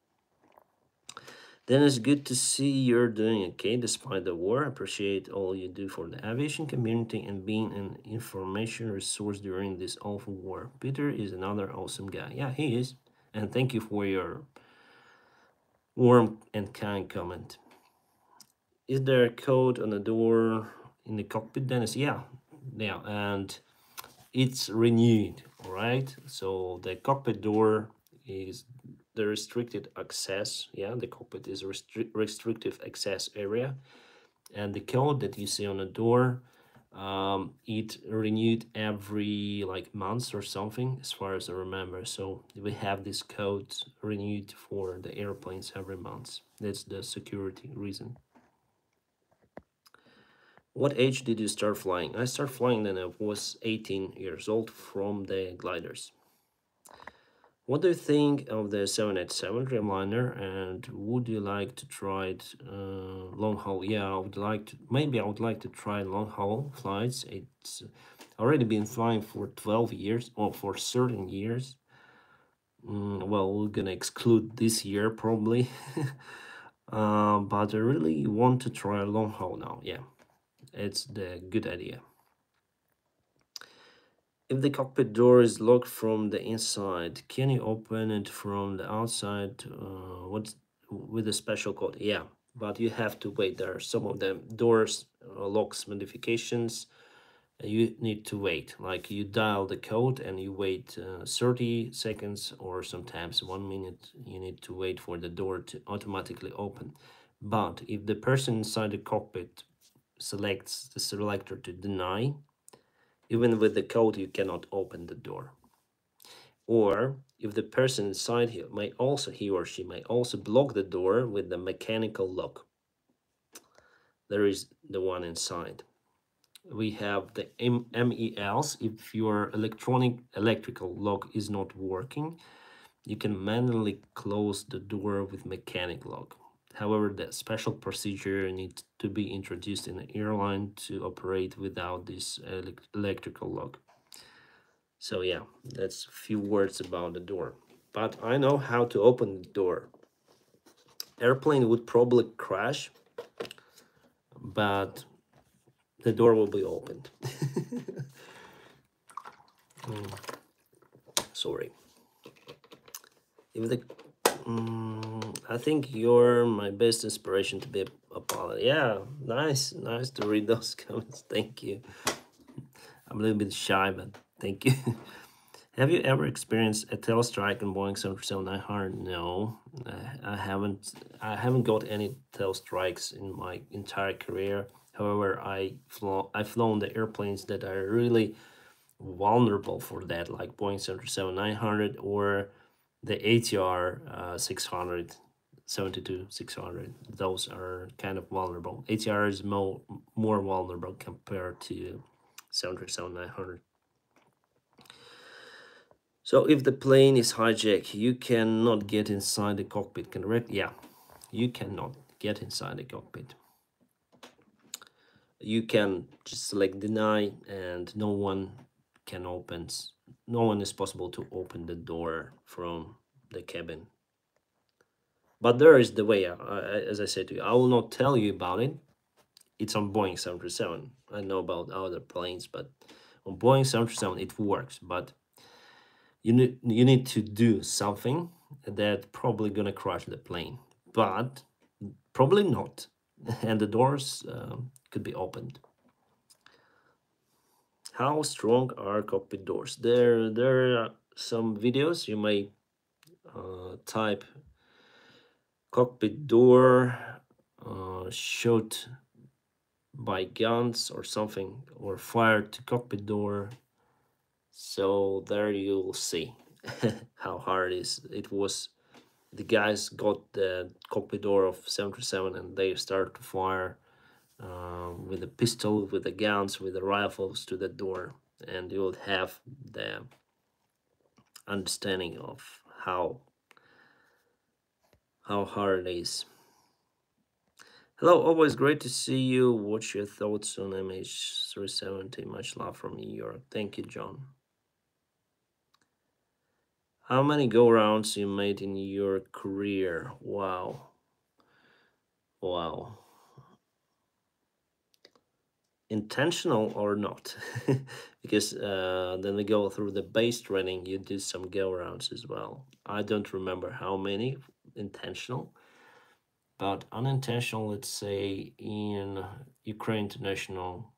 S1: Then it's good to see you're doing okay despite the war. Appreciate all you do for the aviation community and being an information resource during this awful war. Peter is another awesome guy. Yeah, he is. And thank you for your warm and kind comment. Is there a code on the door in the cockpit Dennis? Yeah. Yeah and it's renewed all right? So the cockpit door is the restricted access yeah the cockpit is restri restrictive access area. And the code that you see on the door um, it renewed every like months or something as far as I remember. So we have this code renewed for the airplanes every month. That's the security reason what age did you start flying? I started flying when I was 18 years old from the gliders. What do you think of the 787 Dreamliner and would you like to try it uh, long haul? Yeah, I would like to, maybe I would like to try long haul flights. It's already been flying for 12 years or for certain years. Mm, well, we're gonna exclude this year probably. uh, but I really want to try a long haul now, yeah it's the good idea if the cockpit door is locked from the inside, can you open it from the outside? Uh, what's with a special code? Yeah, but you have to wait. There are some of the doors uh, locks modifications. You need to wait. Like you dial the code and you wait uh, 30 seconds or sometimes one minute. You need to wait for the door to automatically open. But if the person inside the cockpit selects the selector to deny, even with the code, you cannot open the door. Or if the person inside here may also, he or she may also block the door with the mechanical lock. There is the one inside. We have the M- MELs. If your electronic electrical lock is not working, you can manually close the door with mechanic lock. However, the special procedure needs to be introduced in the airline to operate without this electrical lock. So yeah, that's a few words about the door. But I know how to open the door. Airplane would probably crash, but the door will be opened. Mm, Sorry. If the mm, I think you're my best inspiration to be a, pilot. Yeah, nice, nice to read those comments. Thank you. I'm a little bit shy, but thank you. Have you ever experienced a tail strike on Boeing 737-900? No, I, I haven't. I haven't got any tail strikes in my entire career. However, I flo- I've flown the airplanes that are really vulnerable for that, like Boeing 737-900 or the ATR uh, 600, 72 600. Those are kind of vulnerable. ATR is more more vulnerable compared to 737-900. So if the plane is hijacked, you cannot get inside the cockpit, correct? Yeah, you cannot get inside the cockpit. You can just select deny and no one can open, no one is possible to open the door from the cabin. But there is the way, uh, as I said to you, I will not tell you about it. It's on Boeing 737. I know about other planes, but on Boeing 737 it works. But you need you need to do something that probably gonna crash the plane but probably not and the doors um, could be opened how strong are cockpit doors there there are some videos you may uh, type cockpit door uh, shot by guns or something or fired to cockpit door so there you'll see how hard it is. It was the guys got the cockpit door of 737 and they started to fire uh, with a pistol, with the guns, with the rifles to the door, and you will have the understanding of how how hard it is. Hello, always great to see you. What's your thoughts on MH370? Much love from New York. Thank you, John. How many go rounds you made in your career? Wow. Wow. Intentional or not? because uh, then we go through the base training, you do some go rounds as well. I don't remember how many intentional, but unintentional, let's say in Ukraine International,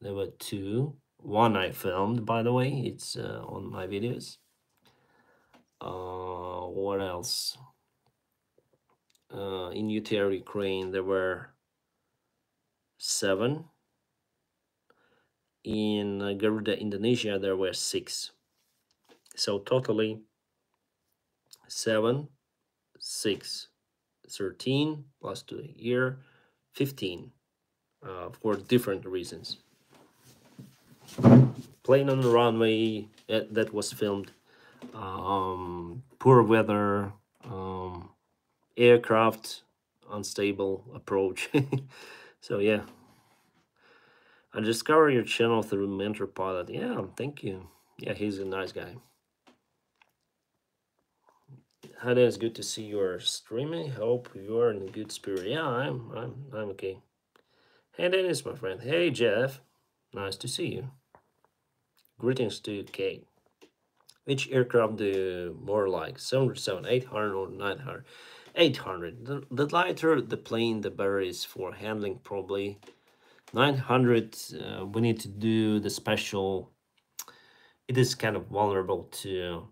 S1: there were two. One I filmed, by the way, it's uh, on my videos. Uh, what else? Uh, in UTair Ukraine, there were seven. In Garuda Indonesia, there were six. So totally seven, six, 13 plus two year, 15 uh, for different reasons. Plane on the runway uh, that was filmed um, poor weather, um, aircraft unstable approach. so yeah, I discovered your channel through Mentor Pilot. Yeah, thank you. Yeah, he's a nice guy. There, it's good to see you are streaming. Hope you are in a good spirit. Yeah, I'm I'm I'm okay. Hey Dennis, my friend. Hey Jeff. Nice to see you. Greetings to Kate. Which aircraft do you more like? 737, 800 or 900? 800. The, the lighter the plane, the better is for handling probably. 900, uh, we need to do the special. It is kind of vulnerable to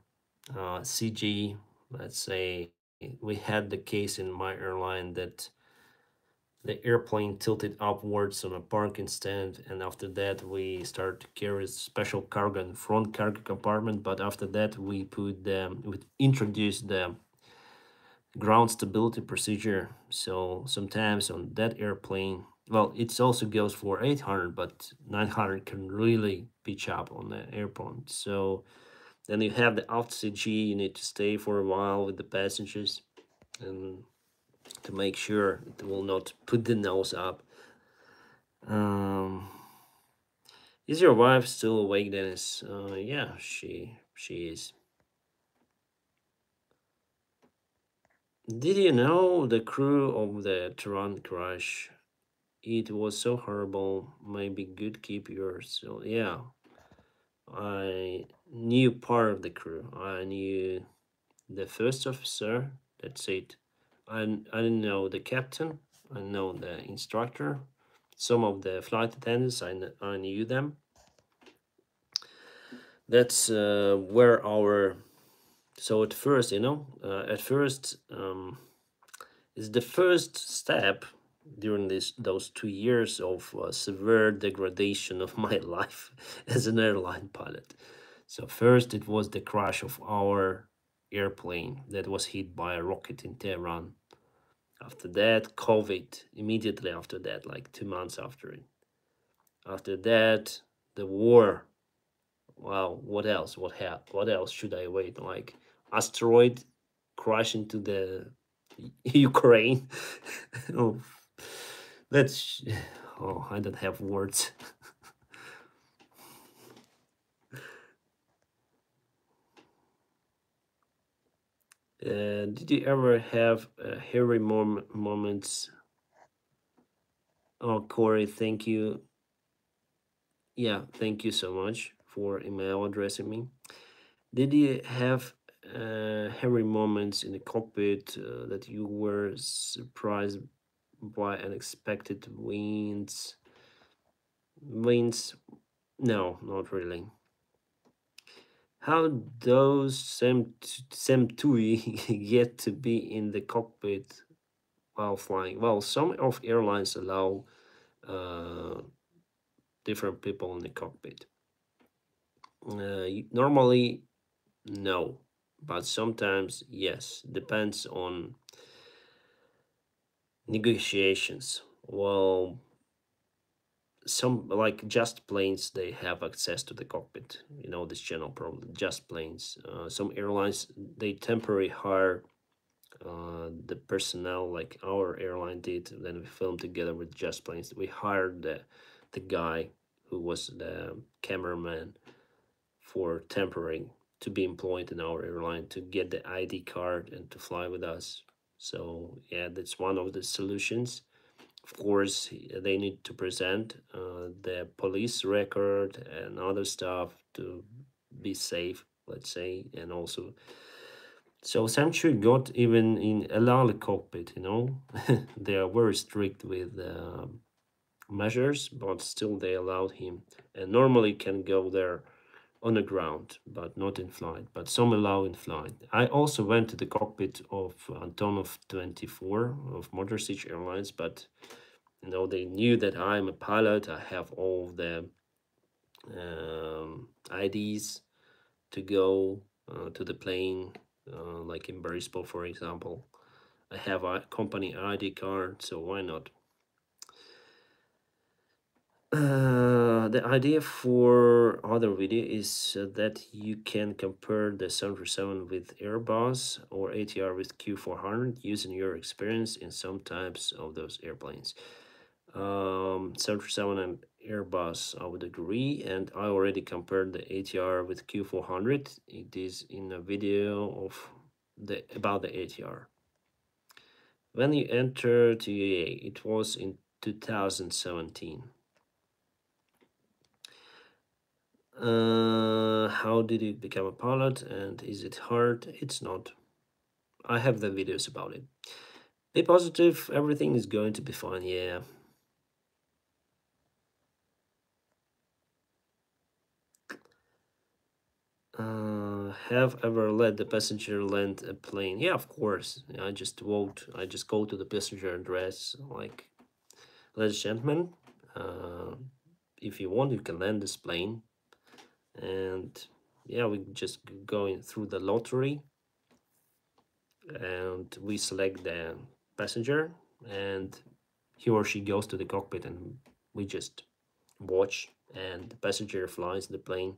S1: uh, CG. Let's say we had the case in my airline that the airplane tilted upwards on a parking stand and after that we started to carry special cargo in front cargo compartment but after that we put the we introduced the ground stability procedure. So sometimes on that airplane well it also goes for 800 but 900 can really pitch up on the airplane. So then you have the aft CG you need to stay for a while with the passengers and to make sure it will not put the nose up. Um, is your wife still awake, Dennis? Uh, yeah, she she is. Did you know the crew of the Tehran crash? It was so horrible. Maybe good keep yours. So yeah, I knew part of the crew. I knew the first officer. That's it. I, I didn't know the captain, I know the instructor, some of the flight attendants, I, I knew them. That's uh, where our, so at first, you know, uh, at first, um, is the first step during this those two years of uh, severe degradation of my life as an airline pilot. So first it was the crash of our airplane that was hit by a rocket in Tehran after that, COVID, immediately after that, like two months after it. After that, the war. Wow, what else? What ha- What else should I wait? Like asteroid crash into the Ukraine. oh, that's oh, I don't have words. Uh, did you ever have uh, hairy mom moments? Oh, Corey, thank you. Yeah, thank you so much for email addressing me. Did you have uh, hairy moments in the cockpit uh, that you were surprised by unexpected winds? Winds? No, not really how those same same get to be in the cockpit while flying? Well, some of airlines allow uh, different people in the cockpit. Uh, normally, no, but sometimes yes. Depends on negotiations. Well, some like just planes they have access to the cockpit you know this channel probably just planes. Uh, some airlines they temporarily hire uh, the personnel like our airline did then we filmed together with just planes. We hired the the guy who was the cameraman for temporary to be employed in our airline to get the id card and to fly with us. So yeah that's one of the solutions of course they need to present uh, the police record and other stuff to be safe let's say and also so Century got even in a cockpit you know? They are very strict with uh, measures but still they allowed him. And normally can go there on the ground but not in flight but some allow in flight. I also went to the cockpit of antonov 24 of motor Sich airlines but you know they knew that i'm a pilot. I have all the um, ids to go uh, to the plane uh, like in Boryspil, for example. I have a company id card so why not uh, the idea for other video is uh, that you can compare the 737 with Airbus or ATR with Q400 using your experience in some types of those airplanes um, 737 and Airbus, I would agree. And I already compared the ATR with Q400. It is in a video of the about the ATR. When you enter TUA, it was in 2017. Uh, how did you become a pilot and is it hard? It's not. I have the videos about it. Be positive, everything is going to be fine, yeah. Uh, have ever let the passenger land a plane? Yeah, of course. I just vote. I just go to the passenger address, like, ladies and gentlemen, uh, if you want, you can land this plane. And yeah, we just going through the lottery, and we select the passenger, and he or she goes to the cockpit, and we just watch, and the passenger flies the plane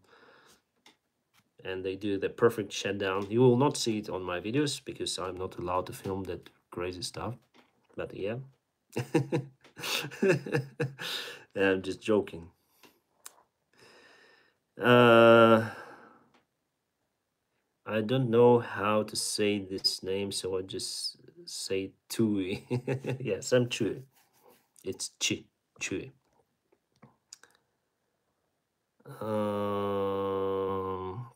S1: and they do the perfect shutdown. You will not see it on my videos because I'm not allowed to film that crazy stuff. But yeah, I'm just joking. Uh, I don't know how to say this name, so I just say Tui. yes, I'm Chui. It's Chi, Chui. Um,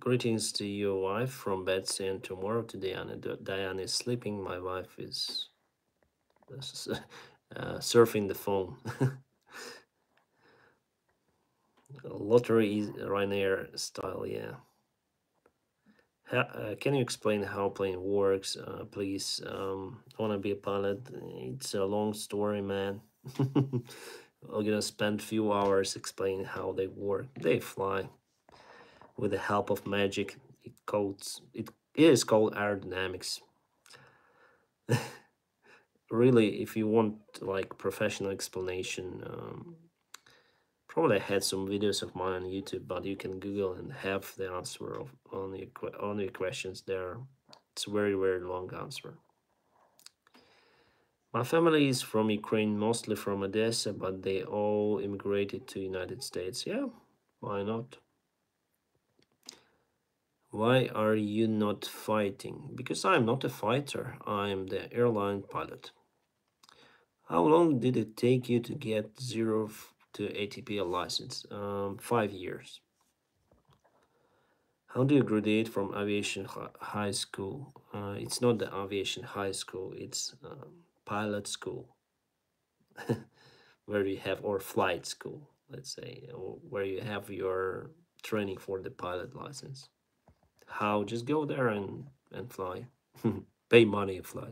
S1: Greetings to your wife from Betsy and tomorrow to Diana. Diana is sleeping. My wife is uh, surfing the phone. Lottery Ryanair style, yeah. uh, can you explain how plane works, uh, please? Um, I want to be a pilot. It's a long story, man. I'm gonna spend few hours explaining how they work. They fly with the help of magic. It codes it is called aerodynamics. really, if you want like professional explanation, um, probably had some videos of mine on YouTube, but you can Google and have the answer of on your on your questions there. It's a very very long answer. My family is from Ukraine, mostly from Odessa, but they all immigrated to United States. Yeah, why not? Why are you not fighting? Because I'm not a fighter, I'm the airline pilot. How long did it take you to get zero to ATP license? Um, five years. How do you graduate from aviation high school? Uh, it's not the aviation high school, it's um, pilot school. where you have, or flight school, let's say, where you have your training for the pilot license how just go there and and fly pay money and fly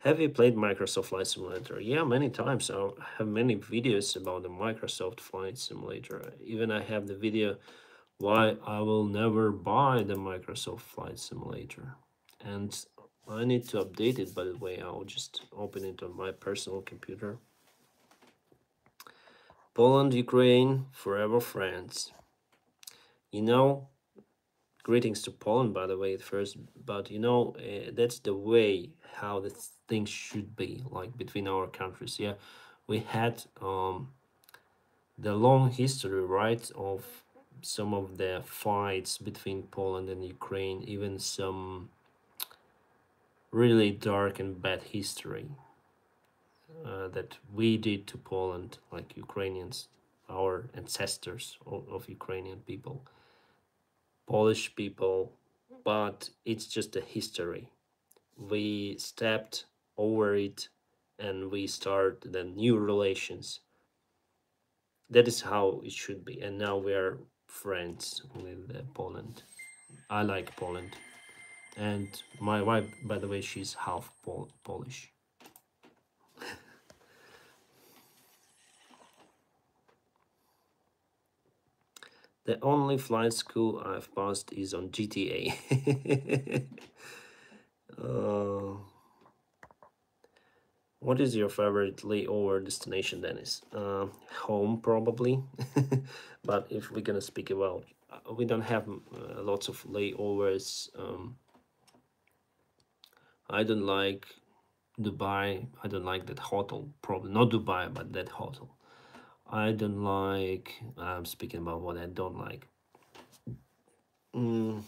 S1: have you played microsoft flight simulator? Yeah many times. I have many videos about the microsoft flight simulator. Even i have the video why i will never buy the microsoft flight simulator. And i need to update it by the way. I'll just open it on my personal computer. Poland ukraine forever friends. You know greetings to Poland, by the way, at first, but you know, uh, that's the way how the things should be, like between our countries. Yeah, we had um, the long history, right, of some of the fights between Poland and Ukraine, even some really dark and bad history uh, that we did to Poland, like Ukrainians, our ancestors of, of Ukrainian people. Polish people, but it's just a history. We stepped over it and we start the new relations. That is how it should be. And now we are friends with uh, Poland. I like Poland. And my wife, by the way, she's half Pol Polish. The only flight school I've passed is on GTA. uh, what is your favorite layover destination, Dennis? Uh, home, probably. but if we're gonna speak about, uh, we don't have uh, lots of layovers. Um, I don't like Dubai. I don't like that hotel. Probably not Dubai, but that hotel. I don't like, I'm speaking about what I don't like. Mm.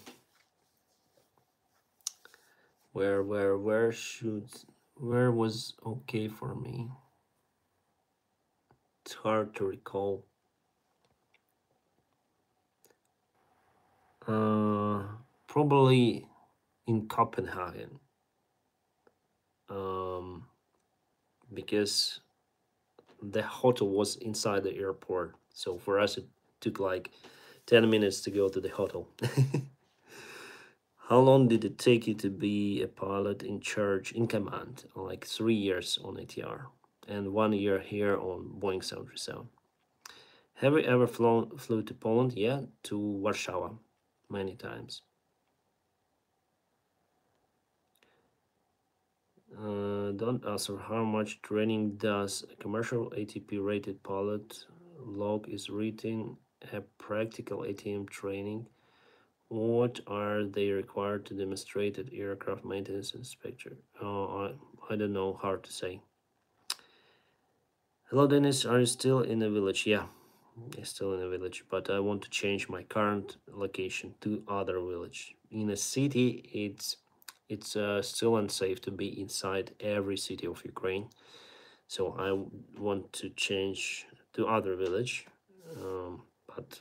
S1: Where, where, where should, where was okay for me It's hard to recall. Uh, probably in Copenhagen. Um, because the hotel was inside the airport. So for us, it took like 10 minutes to go to the hotel. How long did it take you to be a pilot in charge, in command? Like three years on ATR and one year here on Boeing 737. Have you ever flown flew to Poland? Yeah, to Warsaw many times. Uh, don't answer how much training does a commercial ATP rated pilot log is written a practical ATM training? What are they required to demonstrate at aircraft maintenance inspector? Uh, I, I don't know hard to say. Hello Dennis are you still in the village? Yeah I'm still in a village but I want to change my current location to other village. In a city it's it's uh, still unsafe to be inside every city of Ukraine. So I want to change to other village. Um, but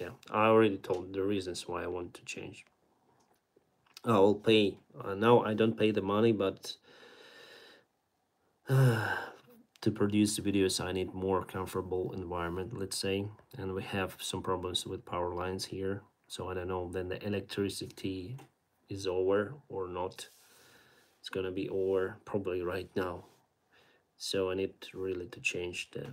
S1: yeah, I already told the reasons why I want to change. I will pay. Uh, now I don't pay the money, but uh, to produce the videos, I need more comfortable environment, let's say. And we have some problems with power lines here. So I don't know, then the electricity is over or not it's gonna be over probably right now so I need really to change the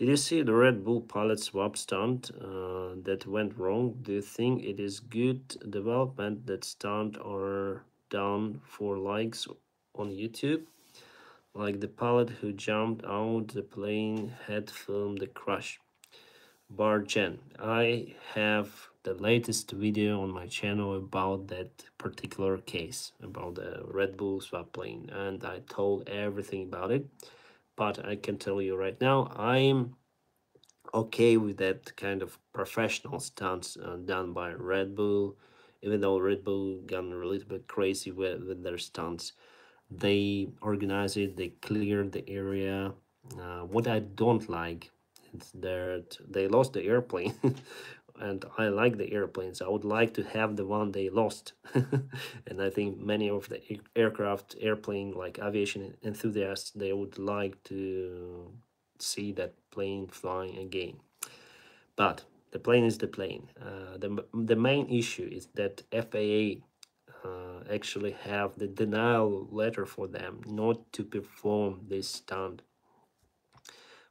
S1: did you see the Red Bull pilot swap stunt uh, that went wrong? Do you think it is good development that stunt are done for likes on YouTube? Like the pilot who jumped out the plane had filmed the crash. Bar I have the latest video on my channel about that particular case about the Red Bull swap plane and I told everything about it. But I can tell you right now I'm okay with that kind of professional stunts uh, done by Red Bull. Even though Red Bull gone a little bit crazy with, with their stunts they organize it they clear the area. Uh, what I don't like is that they lost the airplane and I like the airplanes. I would like to have the one they lost. and I think many of the aircraft, airplane, like aviation enthusiasts, they would like to see that plane flying again. But the plane is the plane. Uh, the, the main issue is that FAA uh, actually have the denial letter for them not to perform this stunt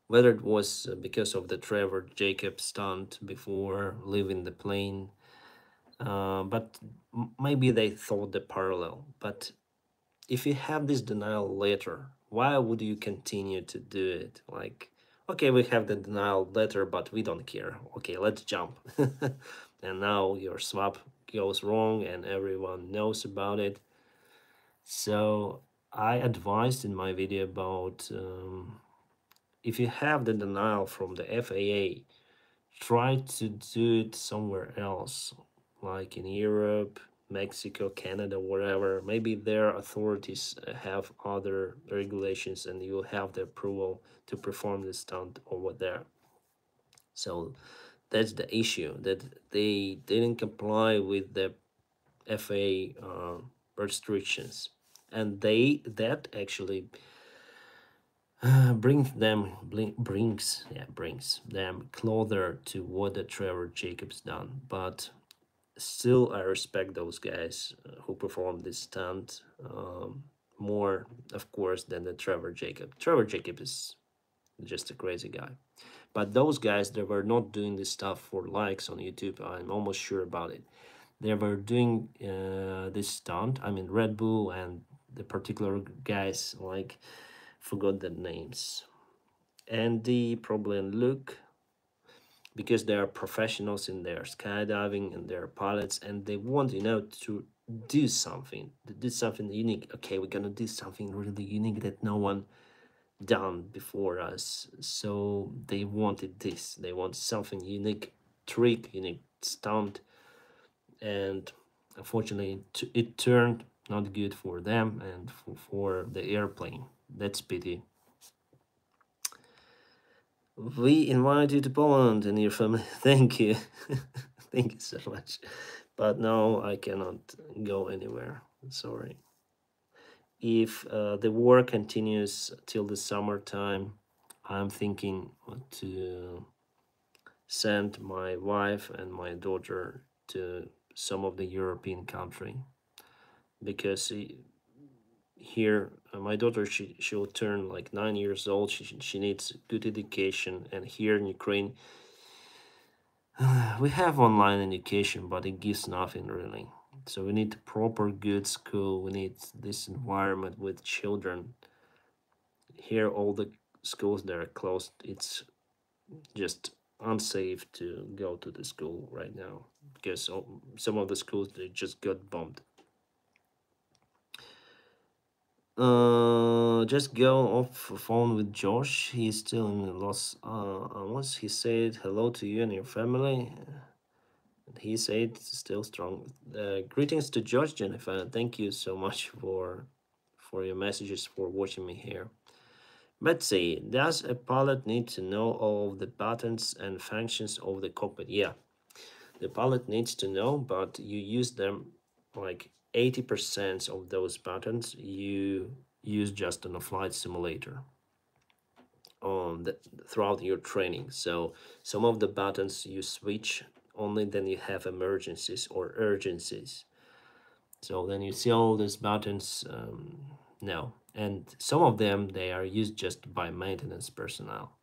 S1: whether it was uh, because of the Trevor Jacob stunt before leaving the plane, uh, but maybe they thought the parallel. But if you have this denial letter, why would you continue to do it? Like, okay, we have the denial letter, but we don't care. Okay, let's jump. and now your swap goes wrong and everyone knows about it. So I advised in my video about um, if you have the denial from the FAA, try to do it somewhere else, like in Europe, Mexico, Canada, whatever. Maybe their authorities have other regulations and you have the approval to perform the stunt over there. So that's the issue that they didn't comply with the FAA uh, restrictions, and they that actually uh, brings them brings yeah brings them closer to what the Trevor Jacobs done. But still, I respect those guys uh, who performed this stunt um, more, of course, than the Trevor Jacob. Trevor Jacob is just a crazy guy. But those guys, they were not doing this stuff for likes on YouTube. I'm almost sure about it. They were doing uh, this stunt. I mean, Red Bull and the particular guys like forgot the names. Andy, probably and Luke, because they are professionals in their skydiving and they're pilots and they want, you know, to do something, to do something unique. Okay, we're gonna do something really unique that no one done before us. So they wanted this. They want something unique, trick, unique stunt. And unfortunately, it turned not good for them and for, for the airplane that's pity We invite you to Poland and your family. Thank you. Thank you so much. But no, I cannot go anywhere. Sorry. If uh, the war continues till the summertime, I'm thinking to send my wife and my daughter to some of the European country because he- here uh, my daughter she she'll turn like nine years old. She, she needs good education. And here in ukraine we have online education but it gives nothing really. So we need proper good school. We need this environment with children. Here all the schools that are closed it's just unsafe to go to the school right now because some of the schools they just got bombed Uh, just go off phone with Josh. He's still in Los uh, Alamos. He said hello to you and your family. He said still strong. Uh, greetings to Josh, Jennifer. Thank you so much for for your messages for watching me here. Betsy, does a pilot need to know all of the buttons and functions of the cockpit? Yeah, the pilot needs to know, but you use them like 80% of those buttons you use just on a flight simulator on the, throughout your training. So some of the buttons you switch only then you have emergencies or urgencies. So then you see all these buttons um, now, and some of them they are used just by maintenance personnel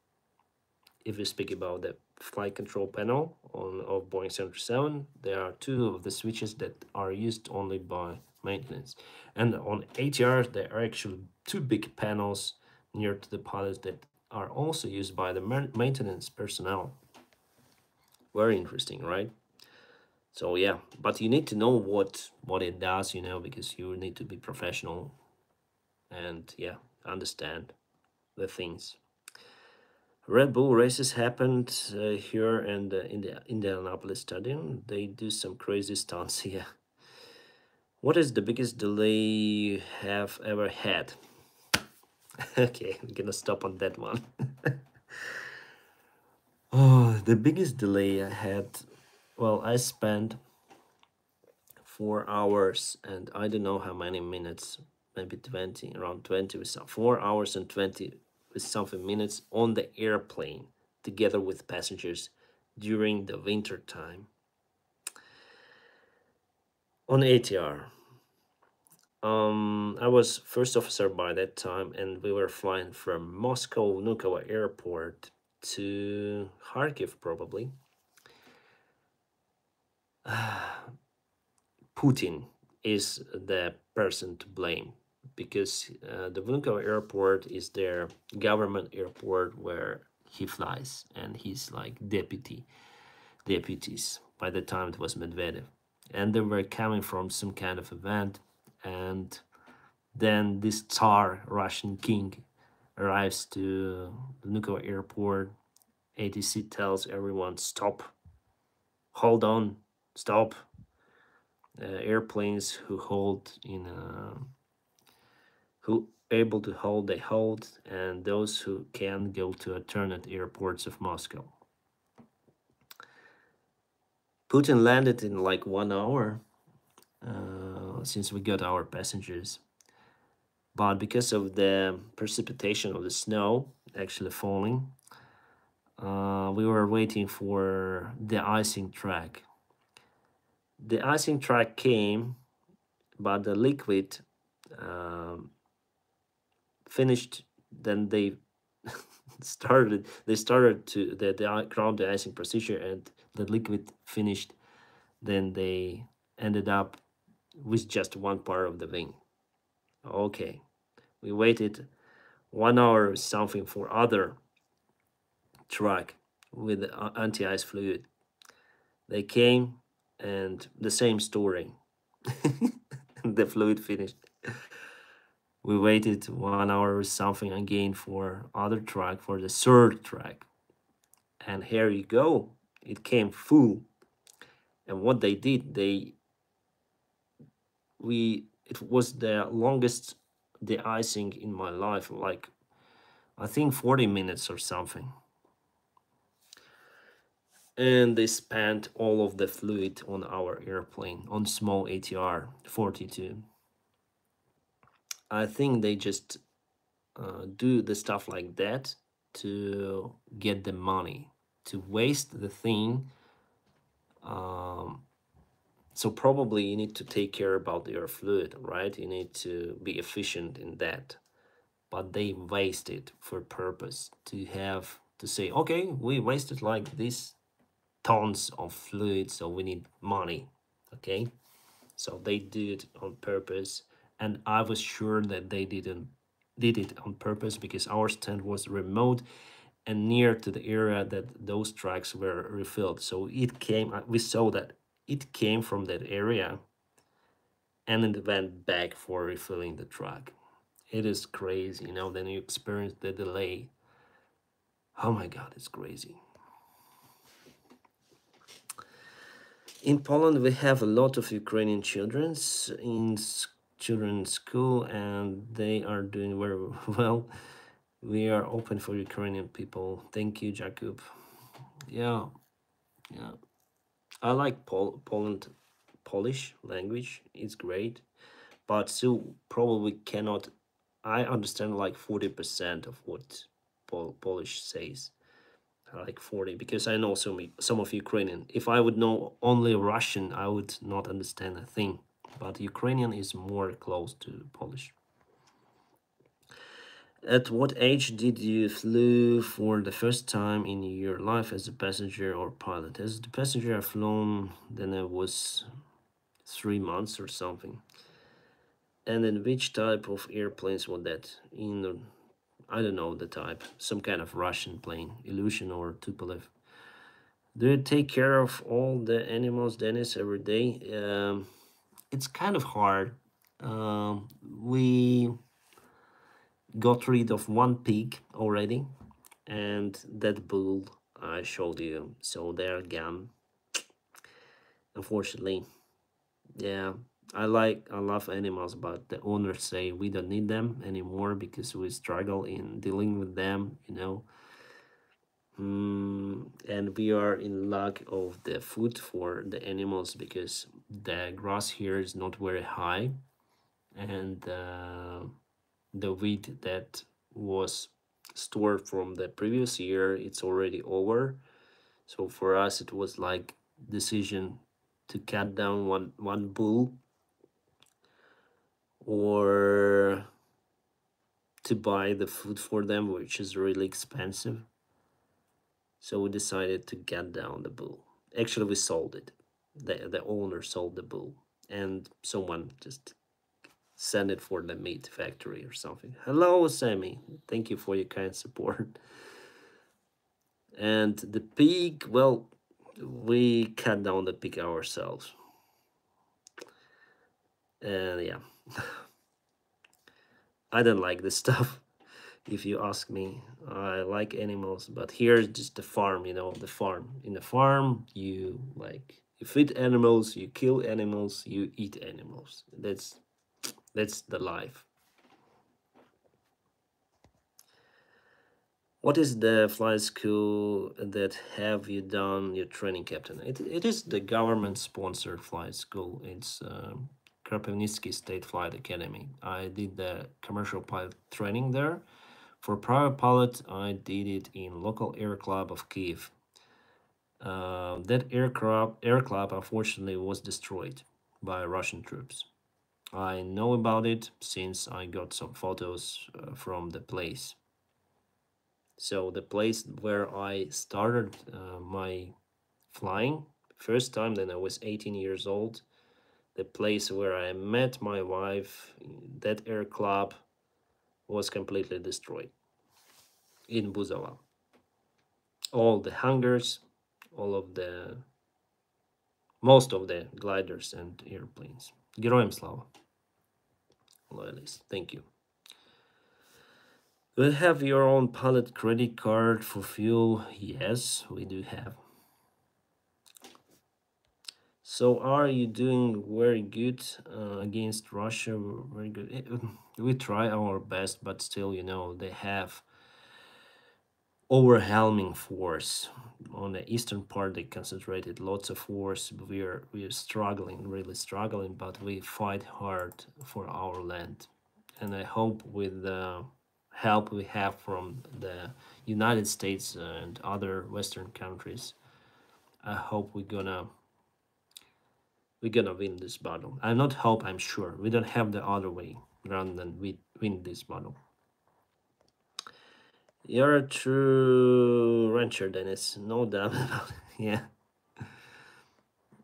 S1: if you speak about the flight control panel on of Boeing 737, there are two of the switches that are used only by maintenance. And on ATR, there are actually two big panels near to the pilots that are also used by the ma- maintenance personnel. Very interesting, right? So yeah, but you need to know what what it does, you know, because you need to be professional and yeah, understand the things. Red Bull races happened uh, here and in the in the Indianapolis Stadium. They do some crazy stunts here. What is the biggest delay you have ever had? okay, I'm gonna stop on that one. oh, the biggest delay I had. Well, I spent four hours and I don't know how many minutes, maybe 20, around 20 or so, four hours and 20 something minutes on the airplane together with passengers during the winter time on ATR. Um, I was first officer by that time, and we were flying from Moscow Vnukovo Airport to Kharkiv, probably. Putin is the person to blame because uh, the Vnukovo airport is their government airport where he flies and he's like deputy deputies by the time it was Medvedev. And they were coming from some kind of event and then this Tsar Russian king arrives to Vnukovo airport. ATC tells everyone stop. Hold on. Stop. Uh, airplanes who hold in a who able to hold they hold and those who can go to alternate airports of Moscow. Putin landed in like one hour uh, since we got our passengers. But because of the precipitation of the snow actually falling, uh, we were waiting for the icing track. The icing track came, but the liquid um, finished then they started they started to the, the ground the icing procedure and the liquid finished. Then they ended up with just one part of the wing okay. We waited one hour something for other truck with anti-ice fluid. They came and the same story. The fluid finished we waited one hour or something again for other track for the third track. And here you go. It came full. And what they did they we it was the longest the icing in my life like i think 40 minutes or something. And they spent all of the fluid on our airplane on small ATR 42. I think they just uh, do the stuff like that to get the money to waste the thing um, so probably you need to take care about your fluid right? You need to be efficient in that. But they waste it for purpose to have to say okay we wasted like this tons of fluid so we need money okay? So they do it on purpose and i was sure that they didn't did it on purpose because our stand was remote and near to the area that those tracks were refilled. So it came, uh, we saw that it came from that area and it went back for refilling the truck. It is crazy, you know, then you experience the delay. Oh my God, it's crazy. In Poland, we have a lot of Ukrainian children in children's school and they are doing very well we are open for Ukrainian people. Thank you, Jakub. Yeah, yeah. I like Pol Poland, Polish language. It's great, but still probably cannot. I understand like forty percent of what Pol Polish says, like forty, because I know some some of Ukrainian. If I would know only Russian, I would not understand a thing. But Ukrainian is more close to Polish. At what age did you flew for the first time in your life as a passenger or pilot? As the passenger, I flown then I was three months or something. And in which type of airplanes was that? In I don't know the type, some kind of Russian plane, Ilyushin or Tupolev. Do you take care of all the animals, Dennis, every day? Um, it's kind of hard. Um, we got rid of one pig already and that bull I showed you so they're gone unfortunately yeah I like I love animals but the owners say we don't need them anymore because we struggle in dealing with them you know mm, and we are in lack of the food for the animals because the grass here is not very high. And uh, the wheat that was stored from the previous year it's already over. So for us it was like decision to cut down one one bull or to buy the food for them which is really expensive so we decided to get down the bull actually we sold it the, the owner sold the bull and someone just sent it for the meat factory or something. Hello, Sammy. Thank you for your kind support. And the pig, well, we cut down the pig ourselves. And yeah, I don't like this stuff. If you ask me, I like animals, but here's just the farm, you know, the farm. In the farm, you like, you feed animals, you kill animals, you eat animals. That's that's the life. What is the flight school that have you done your training captain? It, it is the government sponsored flight school. It's uh, Kropivnitsky State Flight Academy. I did the commercial pilot training there. For private pilot, I did it in local air club of Kiev. Uh, that aircraft, air club unfortunately was destroyed by Russian troops. I know about it since I got some photos uh, from the place. So the place where I started uh, my flying, first time then I was 18 years old, the place where I met my wife, that air club was completely destroyed in Buzova. All the hangars, all of the, most of the gliders and airplanes. Героям слава. Loyalists, thank you. Do you have your own pilot credit card for fuel? Yes, we do have. So are you doing very good uh, against Russia? Very good. Eh, we try our best, but still, you know, they have overwhelming force on the eastern part. They concentrated lots of force we are we are struggling really struggling but we fight hard for our land. And i hope with the help we have from the united states and other western countries i hope we're gonna we're gonna win this battle. I'm not hope i'm sure. We don't have the other way rather than we win this battle you're a true rancher, Dennis. No doubt about it. Yeah.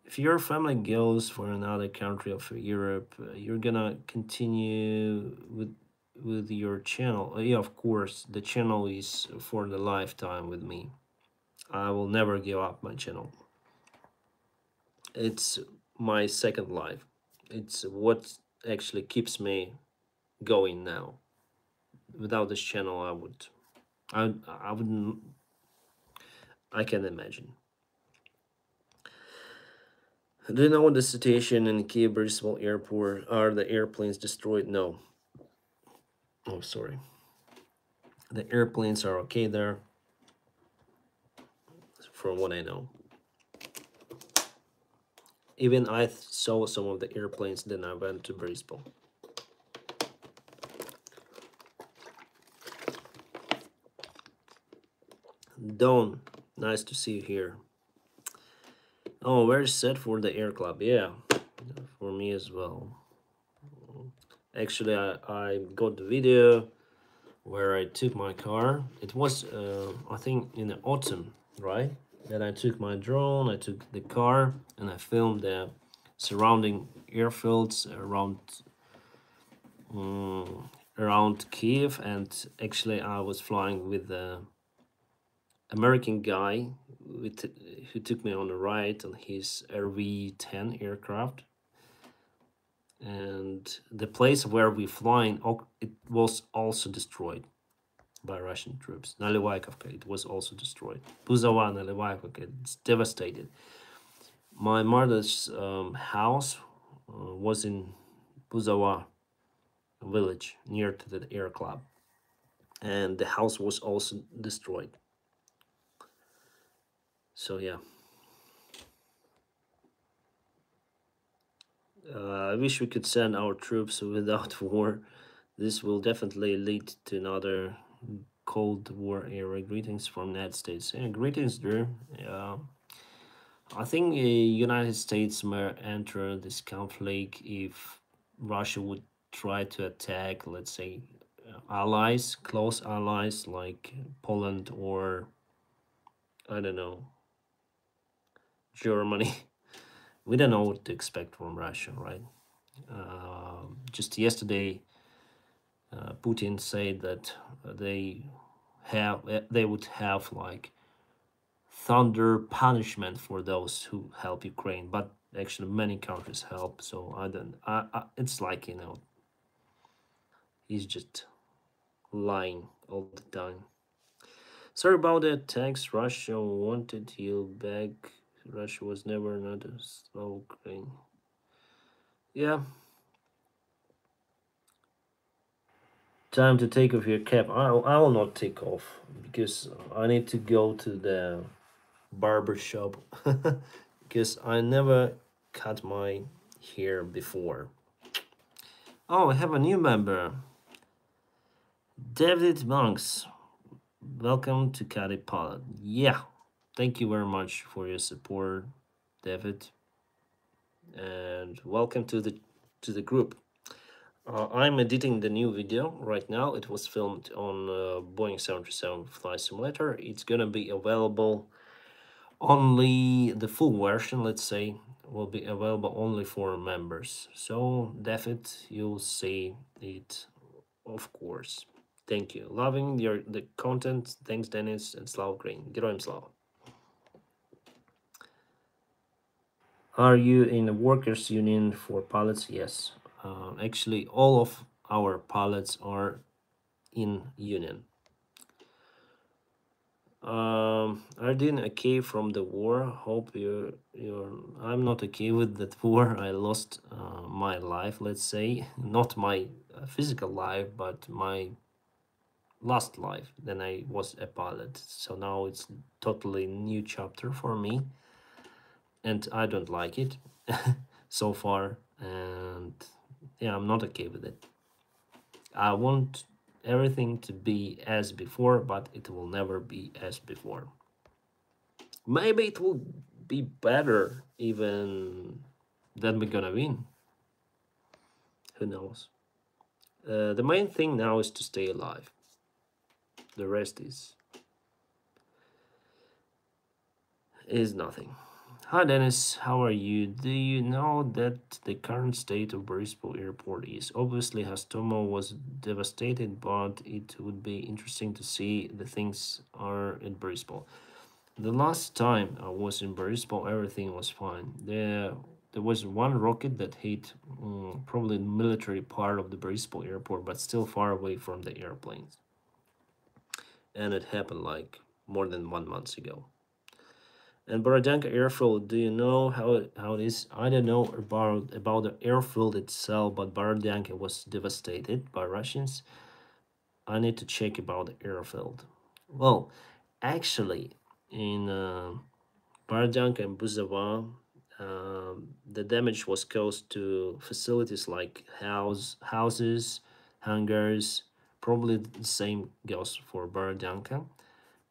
S1: If your family goes for another country of Europe, uh, you're gonna continue with with your channel. Uh, yeah, of course, the channel is for the lifetime with me. I will never give up my channel. It's my second life. It's what actually keeps me going now. Without this channel, I would I I wouldn't. I can imagine. Do you know the situation in Kiev Borisov airport? Are the airplanes destroyed? No. Oh, sorry. The airplanes are okay there, from what I know. Even I saw some of the airplanes, then I went to Borisov. Don, nice to see you here. Oh, very set for the air club. Yeah, for me as well. Actually, I, I got the video where I took my car. It was, uh, I think, in the autumn, right? That I took my drone, I took the car, and I filmed the surrounding airfields around um, around Kiev. And actually, I was flying with the American guy with, who took me on a ride on his RV-10 aircraft. And the place where we flying, it was also destroyed by Russian troops. Nalivaykovka, it was also destroyed. Buzova, Nalivaykovka, it's devastated. My mother's um, house uh, was in Buzova village near to the air club. And the house was also destroyed so yeah. Uh, I wish we could send our troops without war. This will definitely lead to another Cold War era. Greetings from United States. Yeah, greetings Drew yeah. I think the United States may enter this conflict if Russia would try to attack let's say allies close allies like Poland or I don't know Germany. we don't know what to expect from Russia, right? Uh, just yesterday, uh, Putin said that they have they would have like thunder punishment for those who help Ukraine, but actually many countries help. So I don't. I, I it's like you know, he's just lying all the time. Sorry about that. Thanks. Russia wanted you back Russia was never not a slow Ukraine. Yeah. Time to take off your cap. I, I will not take off because I need to go to the barber shop because I never cut my hair before. Oh, I have a new member. David Monks. Welcome to Cadet Pilot. Yeah, thank you very much for your support, David, and welcome to the to the group. Uh, I'm editing the new video right now. It was filmed on uh, Boeing 737 Flight Simulator. It's gonna be available only the full version, let's say, will be available only for members. So, David, you'll see it, of course. Thank you. Loving your the content. Thanks, Dennis and Slav Green. Героям слава. Are you in the workers union for pilots? Yes. Uh, actually, all of our pilots are in union. Um, I didn't okay from the war. Hope you you're. I'm not okay with that war. I lost uh, my life. Let's say not my uh, physical life, but my last life then i was a pilot so now it's totally new chapter for me and i don't like it so far and yeah i'm not okay with it. I want everything to be as before but it will never be as before. Maybe it will be better even than we're gonna win. Who knows? Uh, the main thing now is to stay alive. The rest is is nothing hi dennis. How are you? Do you know that the current state of Boryspil airport is? Obviously Hostomel was devastated but it would be interesting to see the things are in Boryspil the last time I was in Boryspil everything was fine. There there was one rocket that hit um, probably the military part of the Boryspil airport but still far away from the airplanes. And it happened like more than one month ago. And Borodyanka airfield, do you know how how it is? I don't know about about the airfield itself, but Borodyanka was devastated by Russians. I need to check about the airfield. Well, actually, in uh, and Buzova, um, the damage was caused to facilities like house houses, hangars, Probably the same goes for Borodyanka.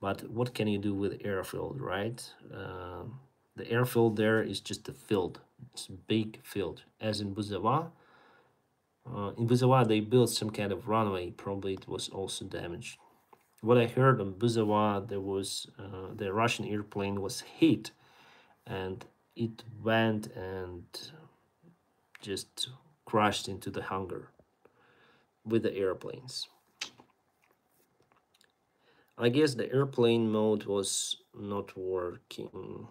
S1: But what can you do with airfield, right? Uh, the airfield there is just a field. It's a big field. As in Buzova, uh, in Buzova they built some kind of runway. Probably it was also damaged. What I heard on Buzova, there was uh, the Russian airplane was hit, and it went and just crashed into the hangar with the airplanes. I guess the airplane mode was not working.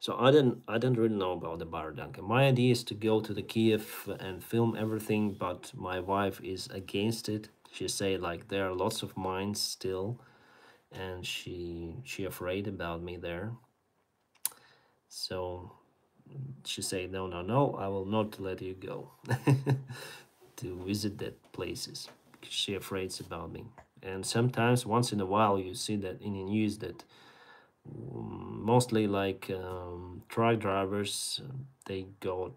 S1: So I didn't I didn't really know about the Borodyanka. My idea is to go to the Kiev and film everything, but my wife is against it. She say like there are lots of mines still, and she she afraid about me there. So she say no no no I will not let you go to visit that places. She afraid about me and sometimes once in a while you see that in the news that um, mostly like um, truck drivers they go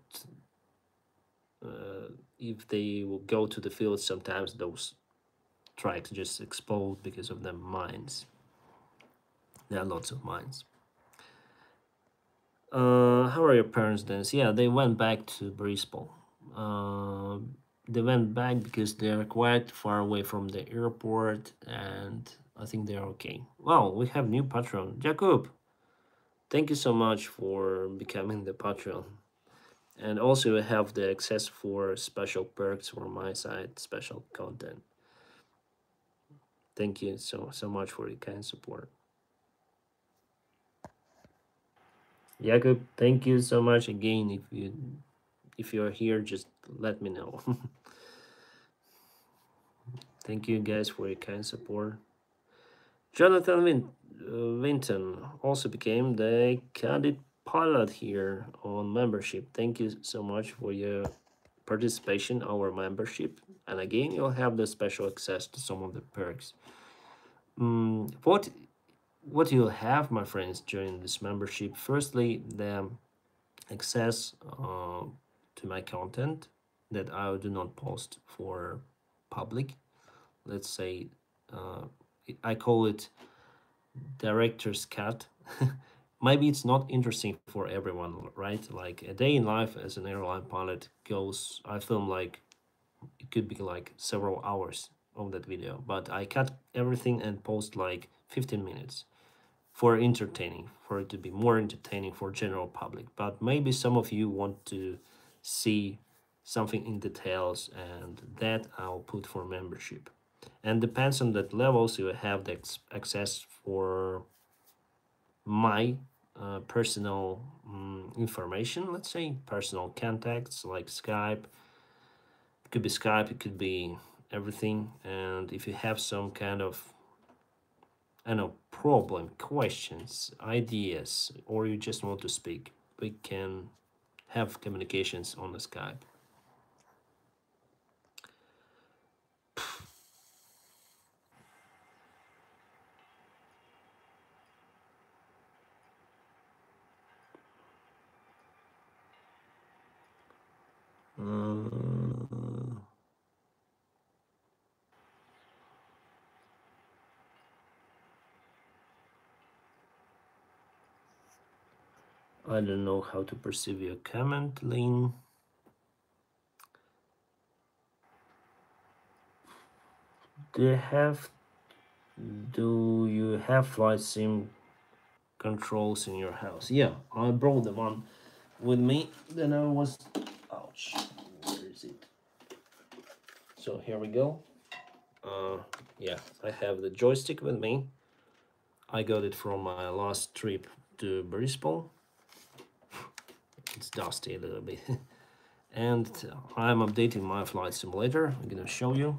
S1: uh, if they will go to the field sometimes those trucks just explode because of the mines. There are lots of mines. Uh, how are your parents then? Yeah they went back to Boryspil uh, they went back because they're quite far away from the airport and I think they're okay. Well, we have new patron. Jakub, thank you so much for becoming the patron. And also have the access for special perks from my side, special content. Thank you so so much for your kind support. Jakub, thank you so much again. If you if you're here, just let me know. Thank you guys for your kind support. Jonathan Win uh, Winton also became the Cadet Pilot here on membership. Thank you so much for your participation our membership. And again, you'll have the special access to some of the perks. Um, what what you'll have, my friends, during this membership, firstly, the access uh, to my content that I do not post for public. Let's say uh, I call it director's cut. Maybe it's not interesting for everyone, right? Like a day in life as an airline pilot goes, I film like, it could be like several hours of that video, but I cut everything and post like 15 minutes for entertaining, for it to be more entertaining for general public. But maybe some of you want to see something in details and that I'll put for membership. And depends on that levels you have the access for my uh, personal um, information, let's say personal contacts like Skype. It could be Skype, it could be everything. And if you have some kind of I know problem, questions, ideas, or you just want to speak, we can have communications on the Skype. I don't know how to perceive your comment, Lynn. Do you have do you have flight sim controls in your house? Yeah, I brought them on with me. Then I was ouch. Where is it? So here we go. Uh yeah, I have the joystick with me. I got it from my last trip to Brisbane. It's dusty a little bit. and I'm updating my flight simulator. I'm gonna show you.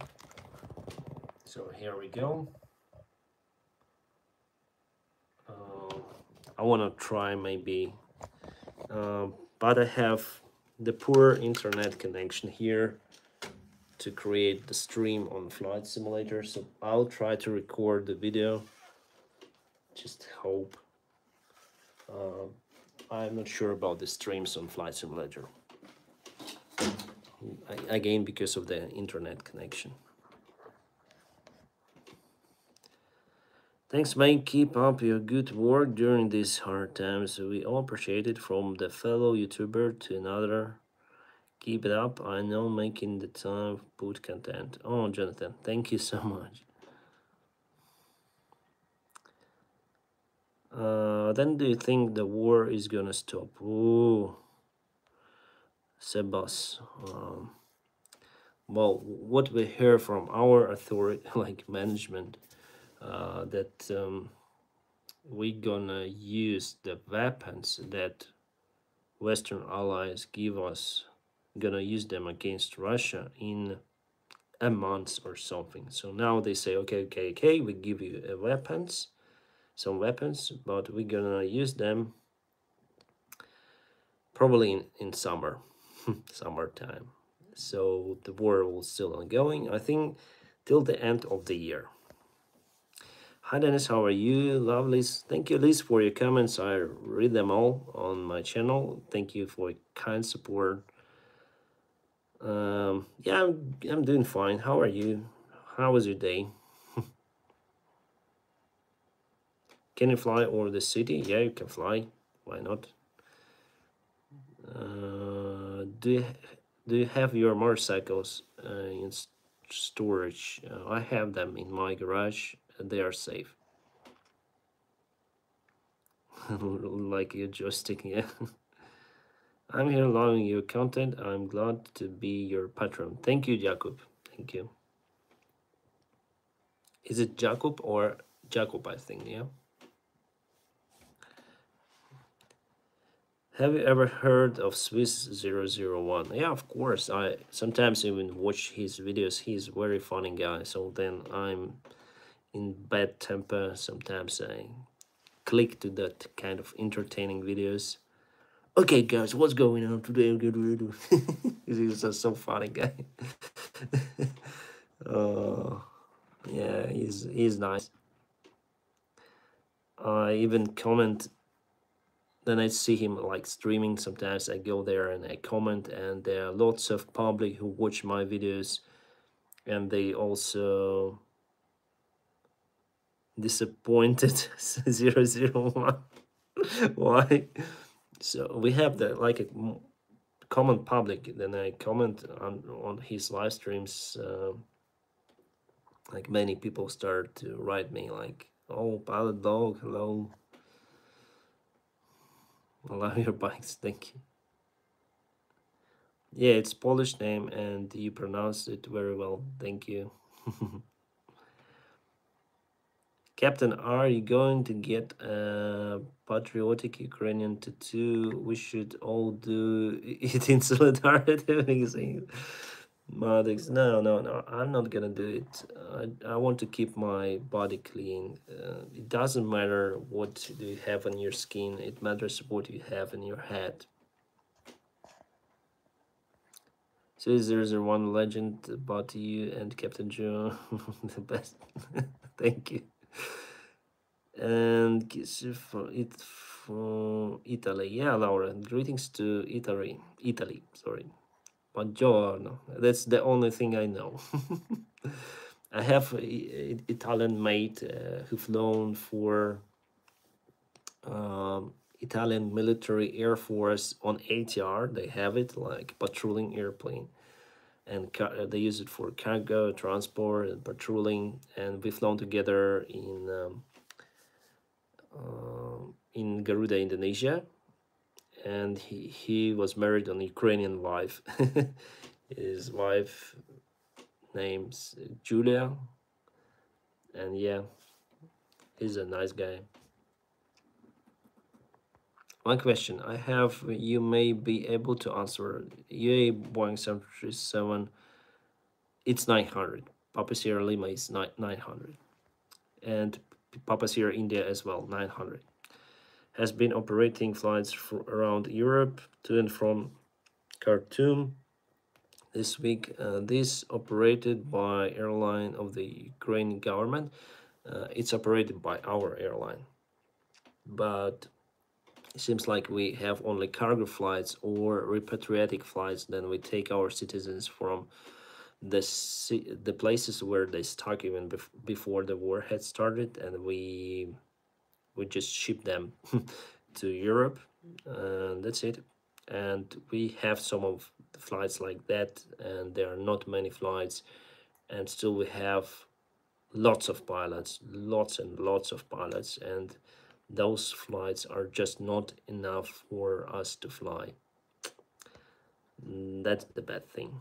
S1: So here we go. Uh, I wanna try maybe, uh, but I have the poor internet connection here to create the stream on flight simulator so i'll try to record the video just hope uh, i'm not sure about the streams on flight simulator again because of the internet connection thanks mate keep up your good work during these hard times we all appreciate it from the fellow youtuber to another Keep it up. I know making the time put content. Oh, Jonathan, thank you so much. Uh, then do you think the war is gonna stop? Oh, Sebas. Um, well, what we hear from our authority, like management, uh, that um, we gonna use the weapons that Western allies give us gonna use them against Russia in a month or something. So now they say, okay, okay, okay, we give you weapons, some weapons, but we're gonna use them probably in, in summer, summertime. So the war will still ongoing, I think, till the end of the year. Hi Dennis, how are you? Lovely. Thank you, Liz, for your comments. I read them all on my channel. Thank you for kind support um, yeah, I'm, I'm doing fine. How are you? How was your day? Can you fly over the city? Yeah, you can fly. Why not? Uh, do you, do you have your motorcycles uh, in storage? Uh, I have them in my garage. They are safe. like your joystick, yeah. I'm here loving your content. I'm glad to be your patron. Thank you, Jacob. Thank you. Is it Jacob or Jacob, I think, yeah? Have you ever heard of Swiss 001? Yeah, of course. I sometimes even watch his videos. He's very funny guy. So then I'm in bad temper. Sometimes I click to that kind of entertaining videos okay guys what's going on today he's just so funny guy uh yeah he's he's nice i even comment then i see him like streaming sometimes. I go there and i comment and there are lots of public who watch my videos and they also disappointed 001 why? So we have the like a common public. Then i comment on on his live streams uh, like many people start to write me like oh Pilot Blog hello Love your bikes thank you yeah it's polish name and you pronounce it very well thank you Captain, are you going to get a patriotic Ukrainian tattoo? We should all do it in solidarity. Maddox, no, no, no, I'm not gonna do it. I, I want to keep my body clean. Uh, it doesn't matter what do you have on your skin, it matters what you have in your head. So there's one legend about you and Captain Joe, the best. Thank you and kiss for it from Italy. Yeah, Laura. Greetings to Italy. Italy. Sorry. Buongiorno. That's the only thing I know. I have an Italian mate uh, who flown for um, Italian military air force on ATR. They have it like patrolling airplane, and uh, they use it for cargo transport and patrolling. And we've flown together in um, uh, in Garuda, Indonesia, and he he was married on Ukrainian wife. His wife name's Julia, and yeah, he's a nice guy. One question I have, you may be able to answer. UA Boeing 737, it's 900. Papa Sierra Lima is 900. And Papa Sierra India as well, 900. Has been operating flights around Europe to and from Khartoum this week. Uh, this operated by airline of the Ukrainian government. Uh, it's operated by our airline. But it seems like we have only cargo flights or repatriatic flights then we take our citizens from the the places where they stuck even bef before the war had started and we we just ship them to Europe and that's it and we have some of the flights like that and there are not many flights and still we have lots of pilots lots and lots of pilots and those flights are just not enough for us to fly. Mm, that's the bad thing.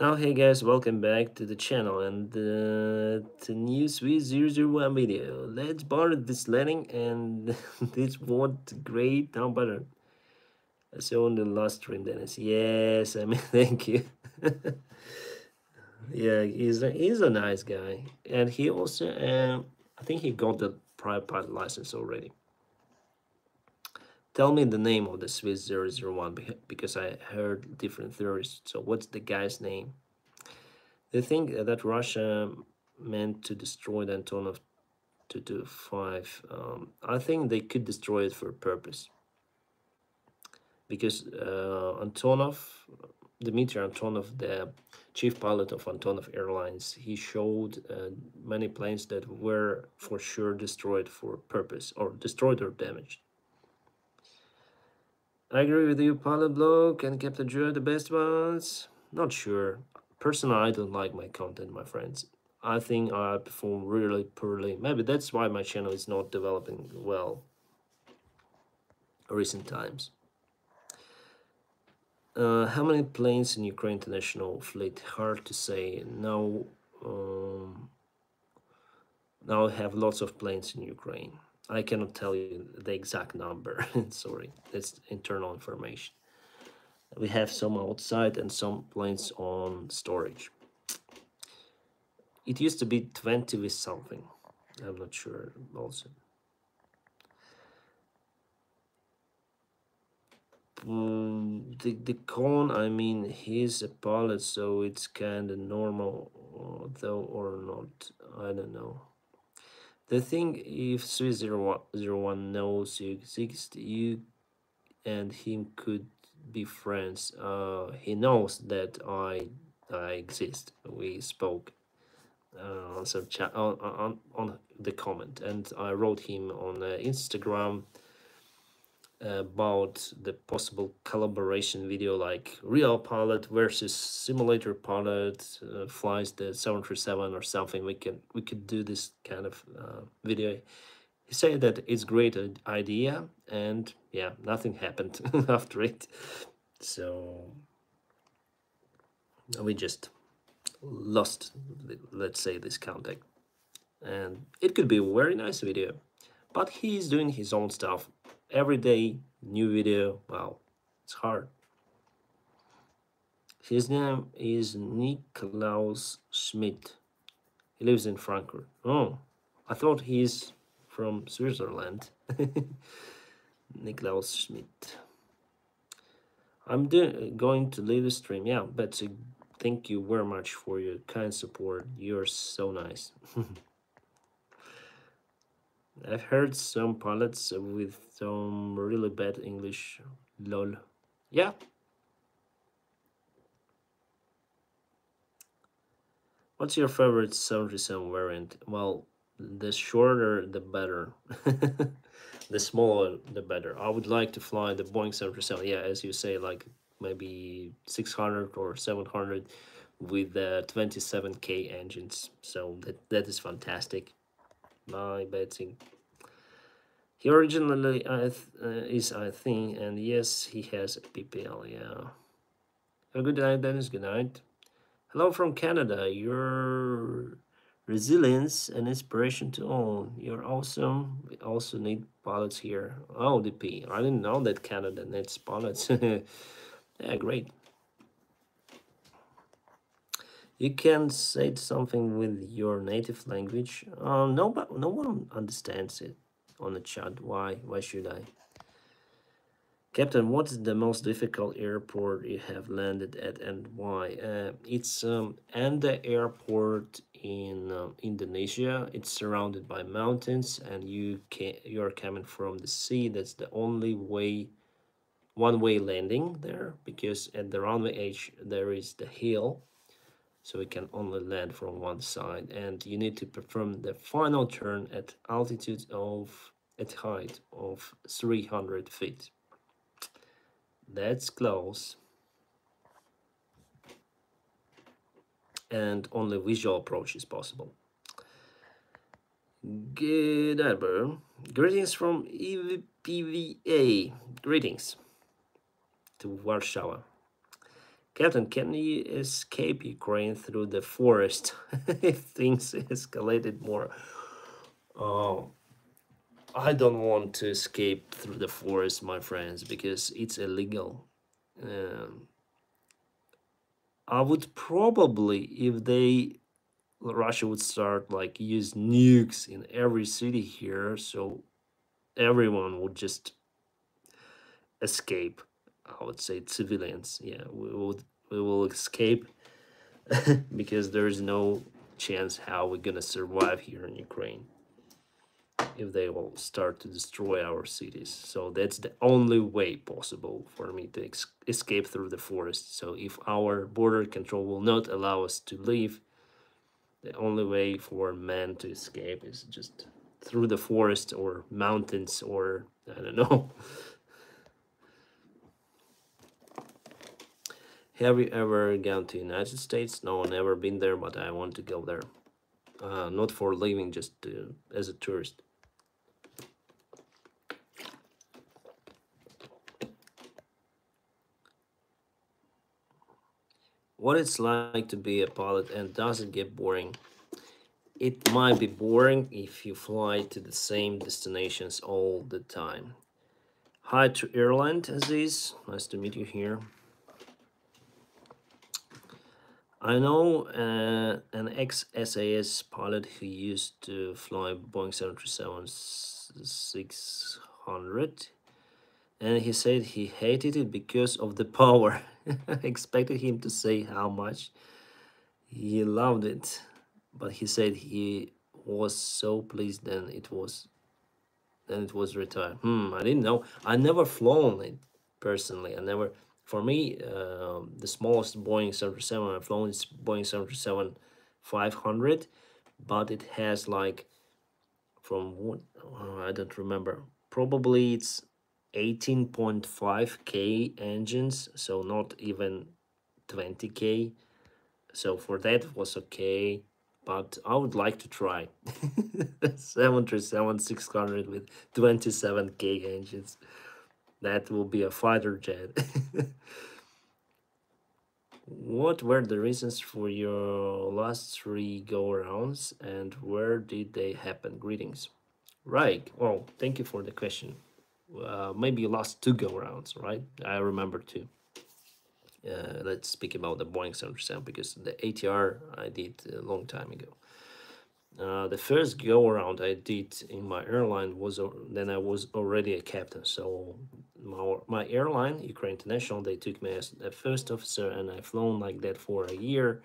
S1: Now, hey guys, welcome back to the channel and uh, new Swiss 001 video. Let's borrow this landing and this what great down button. I saw on the last stream, Dennis. Yes, I mean, thank you. yeah, he's a, he's a nice guy. And he also, uh, I think he got the private pilot license already. Tell me the name of the Swiss 001 because I heard different theories. So what's the guy's name? They think that Russia meant to destroy the Antonov 225. Um, I think they could destroy it for a purpose. Because uh, Antonov, Dmitry Antonov, the chief pilot of Antonov Airlines, he showed uh, many planes that were for sure destroyed for purpose or destroyed or damaged. I agree with you, Bloke and Captain Joe, the best ones. Not sure. Personally, I don't like my content, my friends. I think I perform really poorly. Maybe that's why my channel is not developing well recent times. Uh, how many planes in Ukraine international fleet? Hard to say. Now, um, now I have lots of planes in Ukraine. I cannot tell you the exact number. Sorry, that's internal information. We have some outside and some planes on storage. It used to be 20 with something. I'm not sure also. Mm, the the cone i mean he's a pilot so it's kind of normal uh, though or not i don't know the thing if swiss 01 knows you exist you and him could be friends. Uh he knows that i i exist. We spoke uh, on some chat on, on on the comment. And i wrote him on uh, instagram about the possible collaboration video like real pilot versus simulator pilot uh, flies the 737 or something. We can we could do this kind of uh, video. He said that it's great idea and yeah nothing happened after it. So we just lost let's say this contact. And it could be a very nice video but he's doing his own stuff every day new video. Wow it's hard. His name is Niklaus Schmidt. He lives in Frankfurt. Oh I thought he's from Switzerland. Niklaus Schmidt. I'm going to leave the stream. Yeah but uh, thank you very much for your kind support. You're so nice I've heard some pilots with some really bad English. Lol. Yeah. What's your favorite 77 variant? Well, the shorter the better. the smaller the better. I would like to fly the Boeing 737. Yeah, as you say, like maybe 600 or 700 with the 27k engines. So that that is fantastic. My betting. He originally uh, is I think, and yes, he has a PPL. Yeah. Have a good night, Dennis. Good night. Hello from Canada. Your resilience and inspiration to all. You're awesome. We also need pilots here. Oh, DP. I didn't know that Canada needs pilots. yeah, great. You can say something with your native language. Uh, no, but no one understands it on the chat. Why? Why should I? Captain, what is the most difficult airport you have landed at and why? Uh, it's um, Ende Airport in uh, Indonesia. It's surrounded by mountains and you can you're coming from the sea. That's the only way, one-way landing there because at the runway edge there is the hill. So we can only land from one side and you need to perform the final turn at altitude of, at height of 300 feet. That's close. And only visual approach is possible. Good Albert. Greetings from EVPVA. Greetings to Warsaw. Captain, can you escape Ukraine through the forest if things escalated more? Oh, I don't want to escape through the forest, my friends, because it's illegal. Um, I would probably, if they, Russia would start like use nukes in every city here, so everyone would just escape. I would say civilians, yeah, we would we will escape because there is no chance how we're gonna survive here in Ukraine if they will start to destroy our cities. So that's the only way possible for me to escape through the forest. So if our border control will not allow us to leave, the only way for men to escape is just through the forest or mountains or I don't know. Have you ever gone to United States? No, never been there, but I want to go there. Uh, not for living, just to, as a tourist. what it's like to be a pilot and does it get boring it might be boring if you fly to the same destinations all the time hi to Ireland Aziz nice to meet you here I know uh, an ex-SAS pilot who used to fly Boeing 737-600 and he said he hated it because of the power. I expected him to say how much he loved it, but he said he was so pleased then it was then it was retired. Hmm, I didn't know. I never flown it personally. I never. For me, uh, the smallest Boeing 737 I've flown is Boeing 737 500, but it has like from what oh, I don't remember. Probably it's 18.5k engines so not even 20k so for that was okay but i would like to try 737 600 with 27k engines that will be a fighter jet what were the reasons for your last three go rounds and where did they happen greetings right well thank you for the question uh, maybe lost two go rounds, right? I remember two. Uh, let's speak about the Boeing 737 because the ATR I did a long time ago. Uh, the first go around I did in my airline was uh, then I was already a captain. So my, my airline, Ukraine International, they took me as a first officer and I flown like that for a year.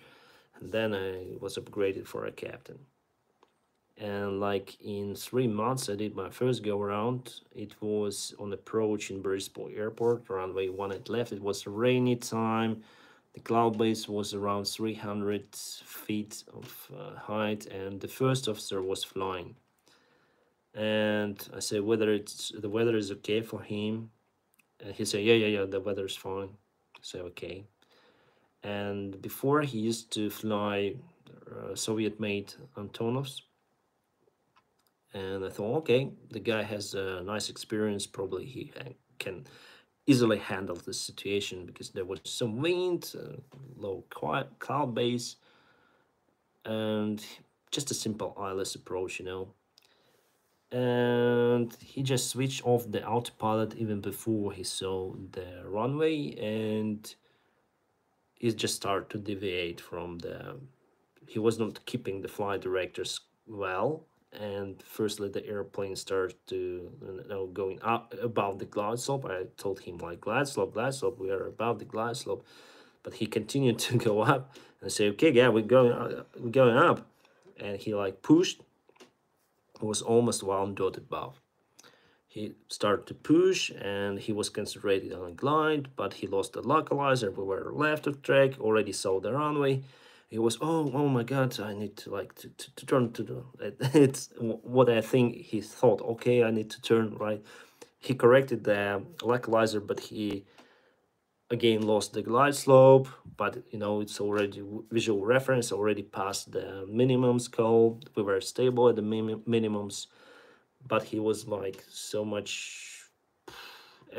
S1: And then I was upgraded for a captain and like in three months i did my first go around it was on approach in Boryspil airport runway one at left it was rainy time the cloud base was around 300 feet of uh, height and the first officer was flying and I said whether it's the weather is okay for him, and he said, yeah, yeah, yeah, the weather is fine. Say okay. And before he used to fly uh, Soviet-made Antonovs, and I thought, okay, the guy has a nice experience. Probably he can easily handle the situation because there was some wind, uh, low cloud base, and just a simple ILS approach, you know. And he just switched off the autopilot even before he saw the runway, and he just started to deviate from the. He was not keeping the flight directors well, and firstly the airplane started to you know going up above the glide slope. I told him like glide slope, glide slope, we are above the glide slope, but he continued to go up and say, okay, yeah, we're going, uh, going up, and he like pushed. It was almost one dot above. He started to push and he was concentrated on a glide, but he lost the localizer. We were left of track, already saw the runway he was oh oh my god i need to like to, to, to turn to the it's what i think he thought okay i need to turn right. He corrected the localizer but he again lost the glide slope but you know it's already visual reference already past the minimum scope. We were stable at the min minimums but he was like so much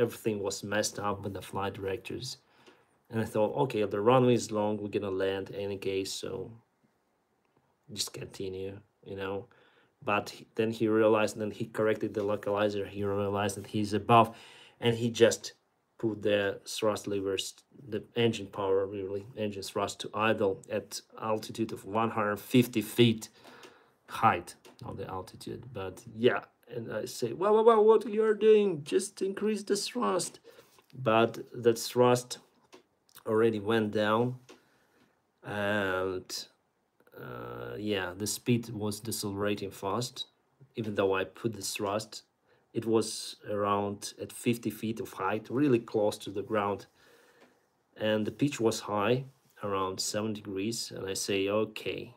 S1: everything was messed up with the flight directors and I thought, okay, the runway is long, we're gonna land any case, so just continue, you know. But then he realized, then he corrected the localizer. He realized that he's above, and he just put the thrust levers, the engine power, really, engine thrust to idle at altitude of 150 feet height, not the altitude. But yeah, and I say, well, well, well, what you're doing? Just increase the thrust. But that thrust already went down. And uh, yeah the speed was decelerating fast. Even though I put the thrust it was around at 50 feet of height really close to the ground. And the pitch was high around 7 degrees. And I say okay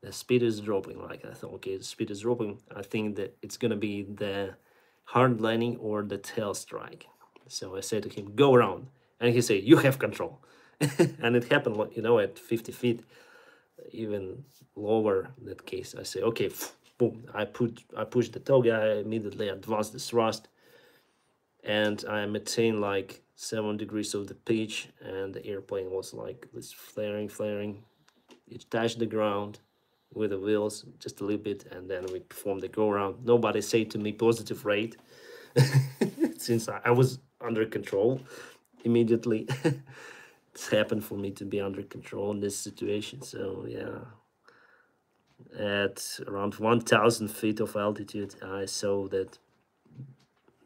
S1: the speed is dropping like I thought okay the speed is dropping. I think that it's gonna be the hard landing or the tail strike. So I said to him go around and he said you have control. And it happened you know at 50 feet even lower that case. I say okay boom. I put i push the toga i immediately advance the thrust. And i maintain like seven degrees of the pitch and the airplane was like this flaring flaring. It touched the ground with the wheels just a little bit and then we performed the go around nobody said to me positive rate. Since I was under control immediately. It's happened for me to be under control in this situation so yeah. At around 1000 feet of altitude i saw that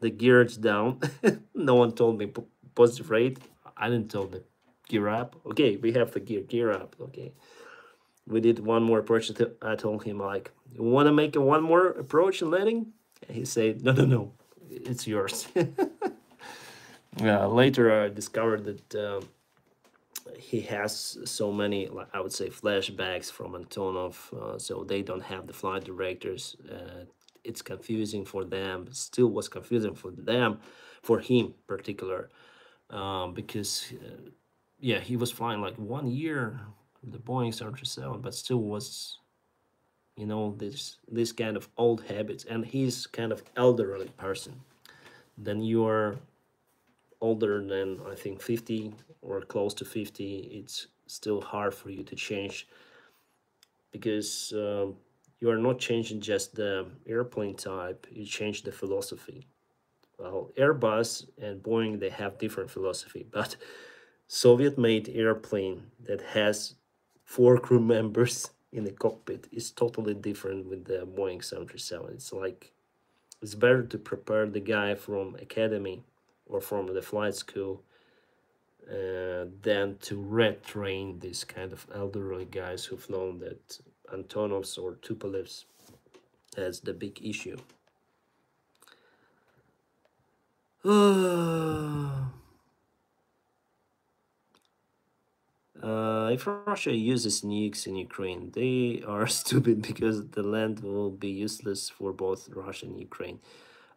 S1: the gear is down. No one told me positive rate. I didn't tell them gear up. Okay we have the gear gear up. Okay. We did one more approach i told him like you want to make a one more approach and landing? And he said no no no. It's yours uh, later I discovered that uh, he has so many, I would say, flashbacks from Antonov, uh, so they don't have the flight directors. Uh, it's confusing for them, still was confusing for them, for him particular, um, because, uh, yeah, he was flying like one year, the Boeing 737, but still was you know this this kind of old habits and he's kind of elderly person then you are older than I think 50 or close to 50, it's still hard for you to change because uh, you are not changing just the airplane type, you change the philosophy. Well, Airbus and Boeing, they have different philosophy, but Soviet-made airplane that has four crew members in the cockpit is totally different with the Boeing 737. It's like, it's better to prepare the guy from academy or from the flight school uh, than to retrain these kind of elderly guys who've known that Antonovs or Tupolevs as the big issue. Uh, if Russia uses nukes in Ukraine, they are stupid because the land will be useless for both Russia and Ukraine.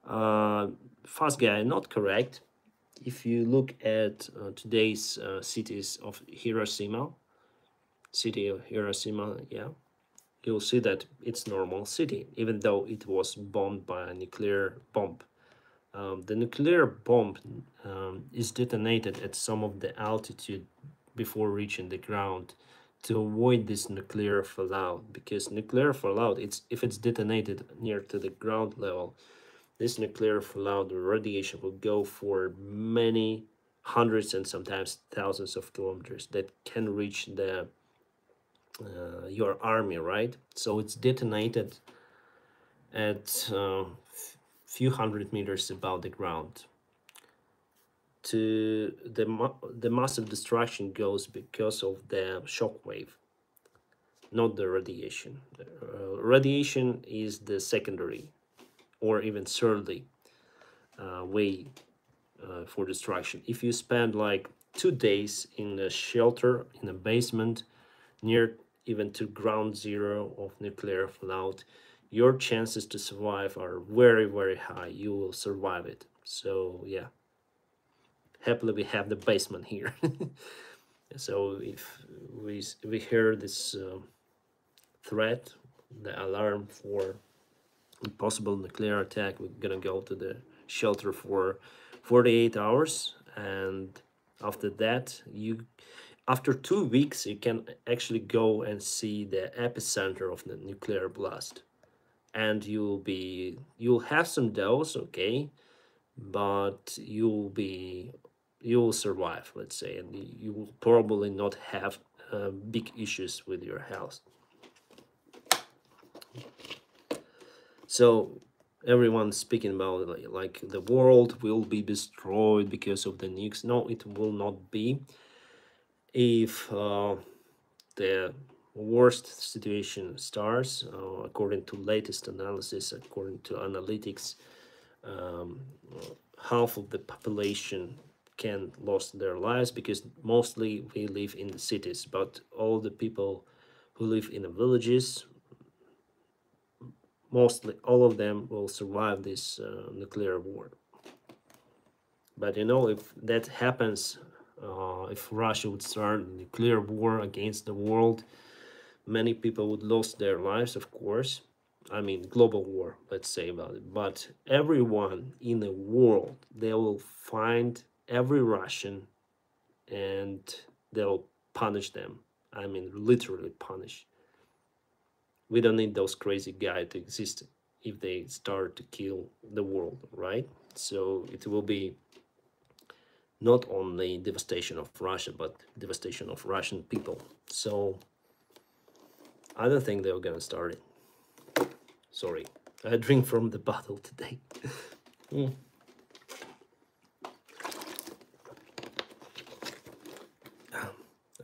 S1: Uh, fast guy, not correct. If you look at uh, today's uh, cities of Hiroshima, city of Hiroshima, yeah, you'll see that it's normal city, even though it was bombed by a nuclear bomb. Um, the nuclear bomb um, is detonated at some of the altitude before reaching the ground to avoid this nuclear fallout because nuclear fallout it's if it's detonated near to the ground level this nuclear fallout radiation will go for many hundreds and sometimes thousands of kilometers that can reach the uh, your army right? So it's detonated at uh, few hundred meters above the ground. To the the massive destruction goes because of the shock wave not the radiation. Uh, radiation is the secondary or even thirdly uh, way uh, for destruction. If you spend like two days in a shelter in a basement near even to ground zero of nuclear fallout your chances to survive are very very high. You will survive it. So yeah. Happily we have the basement here. So if we we hear this uh, threat the alarm for possible nuclear attack we're gonna go to the shelter for 48 hours and after that you after two weeks you can actually go and see the epicenter of the nuclear blast and you'll be you'll have some dose okay but you'll be you will survive, let's say, and you will probably not have uh, big issues with your health. So everyone's speaking about like, like the world will be destroyed because of the nukes. No, it will not be. If uh, the worst situation starts, uh, according to latest analysis, according to analytics, um, half of the population can lost their lives because mostly we live in the cities but all the people who live in the villages mostly all of them will survive this uh, nuclear war but you know if that happens uh, if russia would start a nuclear war against the world many people would lose their lives of course i mean global war let's say about it but everyone in the world they will find every Russian and they'll punish them. I mean, literally punish. We don't need those crazy guys to exist if they start to kill the world, right? So it will be not only devastation of Russia, but devastation of Russian people. So I don't think they're gonna start it. Sorry, I drink from the bottle today. mm.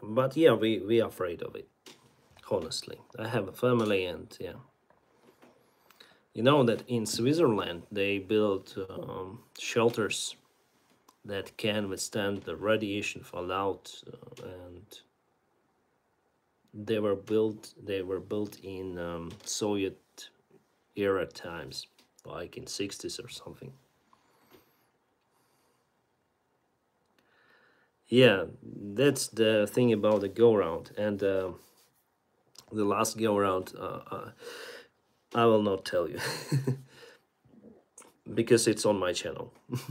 S1: but yeah we we are afraid of it honestly. I have a family and yeah. You know that in switzerland they built um, shelters that can withstand the radiation fallout uh, and they were built they were built in um, soviet era times like in 60s or something. Yeah that's the thing about the go round and uh, the last go around, uh, uh, i will not tell you because it's on my channel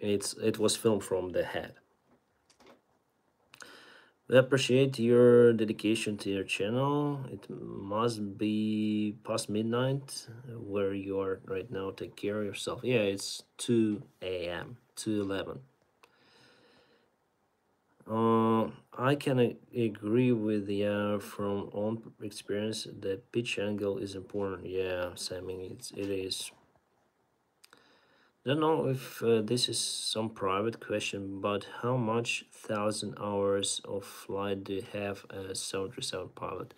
S1: it's it was filmed from the head we appreciate your dedication to your channel. It must be past midnight where you are right now. Take care of yourself. Yeah, it's 2 a.m. 211. Uh, I can agree with yeah from own experience that pitch angle is important. Yeah, Sammy, it's, it is. Don't know if uh, this is some private question, but how much thousand hours of flight do you have as 737 pilot?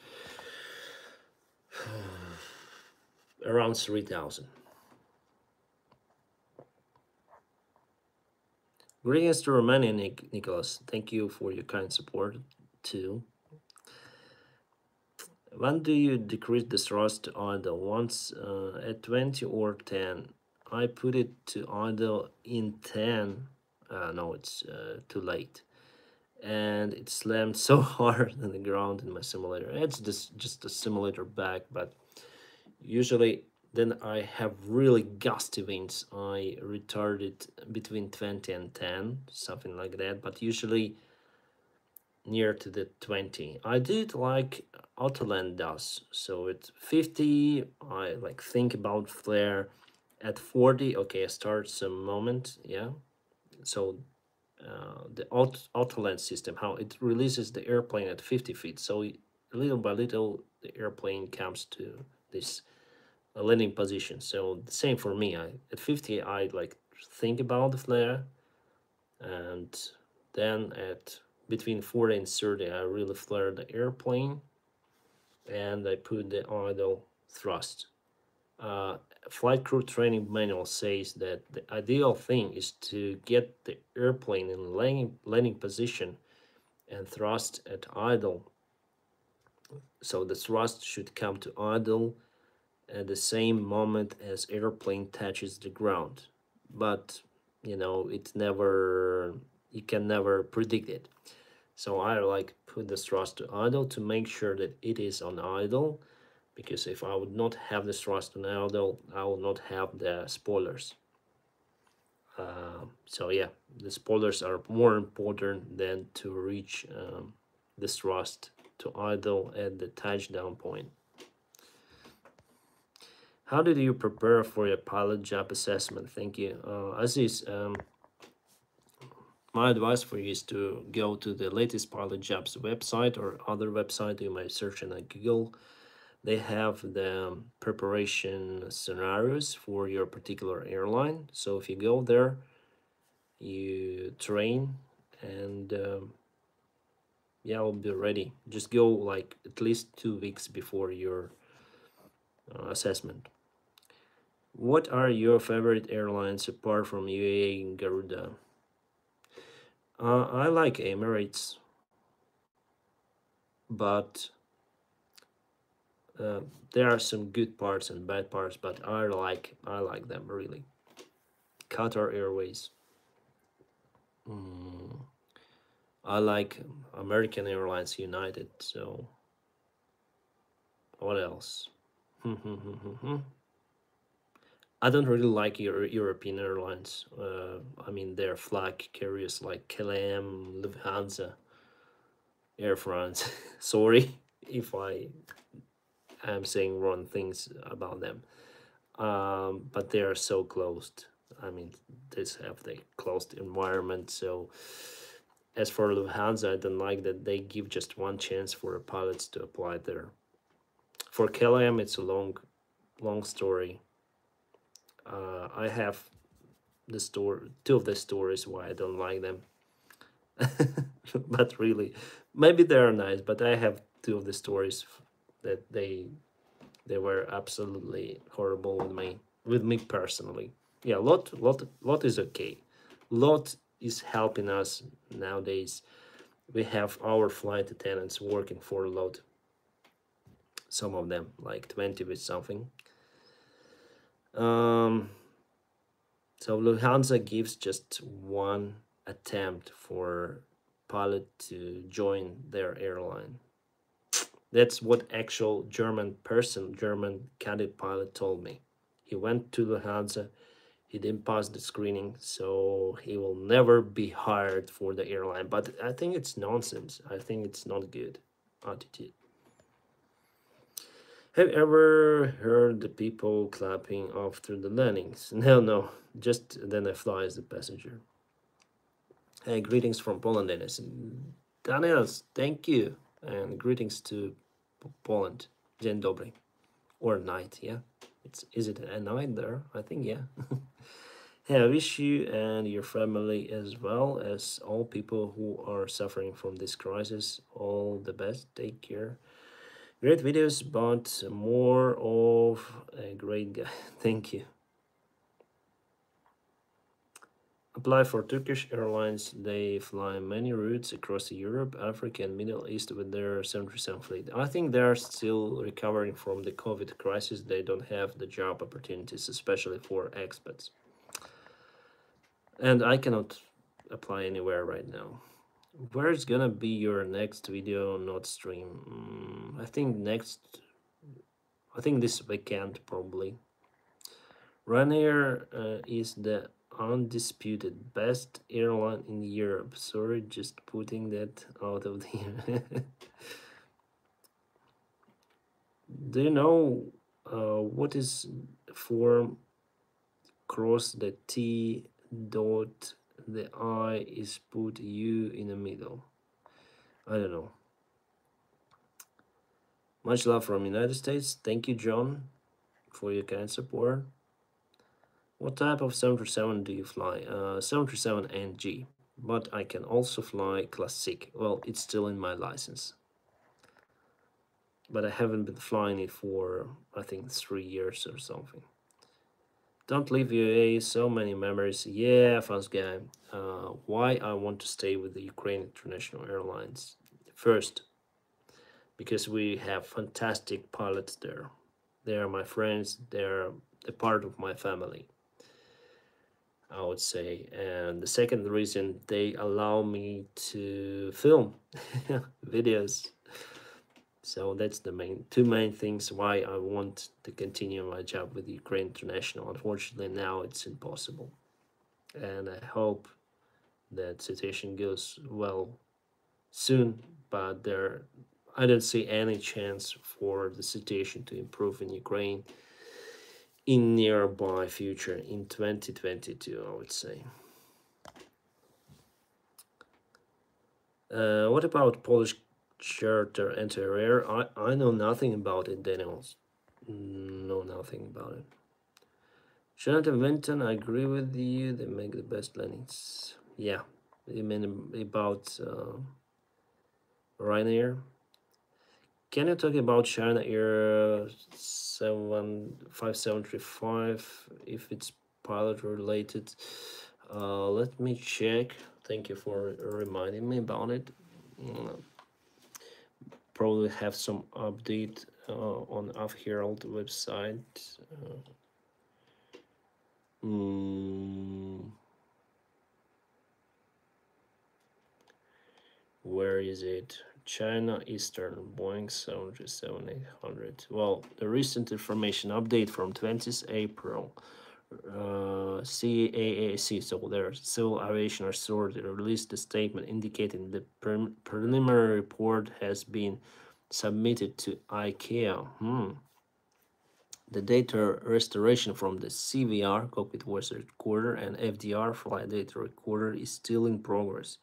S1: Around 3,000. Greetings to Romania, Nic- Nicholas. Thank you for your kind support too. When do you decrease the thrust to idle? Once uh, at 20 or 10? I put it to idle in 10. Uh, no, it's uh, too late. And it slammed so hard on the ground in my simulator. It's just, just a simulator back, but usually then I have really gusty winds. I retarded between 20 and 10, something like that, but usually near to the 20. I did like Autoland does. So at 50, I like think about flare. At 40, okay, I start some moment, yeah. So uh, the aut Autoland system, how it releases the airplane at 50 feet. So little by little, the airplane comes to this uh, landing position. So the same for me. I at 50, I like think about the flare, and then at between 40 and 30, I really flare the airplane, and I put the idle thrust. Uh, flight crew training manual says that the ideal thing is to get the airplane in landing, landing position and thrust at idle. So the thrust should come to idle at the same moment as airplane touches the ground. But, you know, it never, you can never predict it. So I like put the thrust to idle to make sure that it is on idle because if I would not have the thrust on idle, I will not have the spoilers. Uh, so yeah, the spoilers are more important than to reach um, the thrust to idle at the touchdown point. How did you prepare for your pilot job assessment? Thank you. Uh, Aziz, um, my advice for you is to go to the latest pilot jobs website or other website you might search in Google. They have the preparation scenarios for your particular airline. So if you go there, you train and um, yeah, I'll be ready. Just go like at least two weeks before your uh, assessment. What are your favorite airlines apart from UAE and Garuda? Uh, I like Emirates, but uh, there are some good parts and bad parts, but I like I like them really. Qatar Airways. Mm, I like American Airlines United. So what else? I don't really like your European airlines. Uh, I mean, their flag carriers like KLM, Lufthansa, Air France. Sorry if I am saying wrong things about them. Um, but they are so closed. I mean, they have the closed environment. So, as for Lufthansa, I don't like that they give just one chance for pilots to apply there. For KLM, it's a long, long story uh, I have the store two of the stories why I don't like them. but really, maybe they are nice, but I have two of the stories that they they were absolutely horrible with me with me personally. Yeah, lot lot lot is okay. Lot is helping us nowadays. We have our flight attendants working for a lot. Some of them like 20 with something um, so Lufthansa gives just one attempt for pilot to join their airline. That's what actual German person, German cadet pilot told me. He went to Lufthansa, he didn't pass the screening, so he will never be hired for the airline. But I think it's nonsense. I think it's not good attitude. Have you ever heard the people clapping after the landings? No, no, just then I fly as the passenger. Hey, greetings from Poland, Dennis. Daniels, thank you. And greetings to Poland. Dzień dobry. Or night, yeah? It's Is it a night there? I think, yeah. hey, I wish you and your family as well as all people who are suffering from this crisis all the best. Take care great videos but more of a great guy thank you Apply for Turkish Airlines. They fly many routes across Europe, Africa, and Middle East with their 737 fleet. I think they're still recovering from the COVID crisis. They don't have the job opportunities, especially for expats. And I cannot apply anywhere right now. Where is gonna be your next video, not stream? Mm, I think next. I think this weekend probably. Ryanair uh, is the undisputed best airline in Europe. Sorry, just putting that out of the. Do you know uh, what is form cross the T dot the I is put U in the middle? I don't know. Much love from United States. Thank you, John, for your kind support. What type of 737 do you fly? Uh, 737 NG, but I can also fly Classic. Well, it's still in my license. But I haven't been flying it for, I think, three years or something. Don't leave UAE, so many memories. Yeah, fast guy. Uh, why I want to stay with the Ukraine International Airlines? First, because we have fantastic pilots there. They are my friends, they're a part of my family. I would say. And the second reason, they allow me to film videos. So that's the main two main things why I want to continue my job with Ukraine International. Unfortunately, now it's impossible, and I hope that situation goes well soon. But there, I don't see any chance for the situation to improve in Ukraine in nearby future in 2022 i would say uh, what about polish charter Enter Air I, I know nothing about it daniels. Know nothing about it. Jonathan vinton i agree with you. They make the best landings yeah. You mean about uh, ryanair? Can you talk about china air seven five seven three five if it's pilot related? Uh, let me check. Thank you for reminding me about it. Mm, probably have some update uh, on Avherald website uh, mm, where is it? China Eastern Boeing 737-800. Well, the recent information update from 20th April, uh, CAAC, so their Civil Aviation Authority released a statement indicating the pre preliminary report has been submitted to ICAO. Hmm. The data restoration from the CVR, Cockpit Voice Recorder, and FDR, Flight Data Recorder, is still in progress.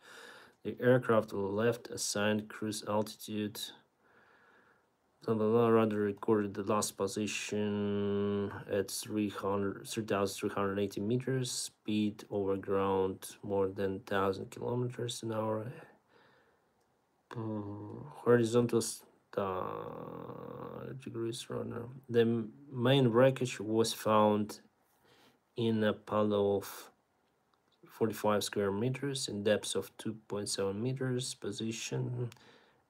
S1: The aircraft left assigned cruise altitude. Radar recorded the last position at 3,380 meters, speed over ground more than 1,000 kilometers an hour. Uh, horizontal degrees runner. The main wreckage was found in a puddle of 45 square meters in depths of 2.7 meters position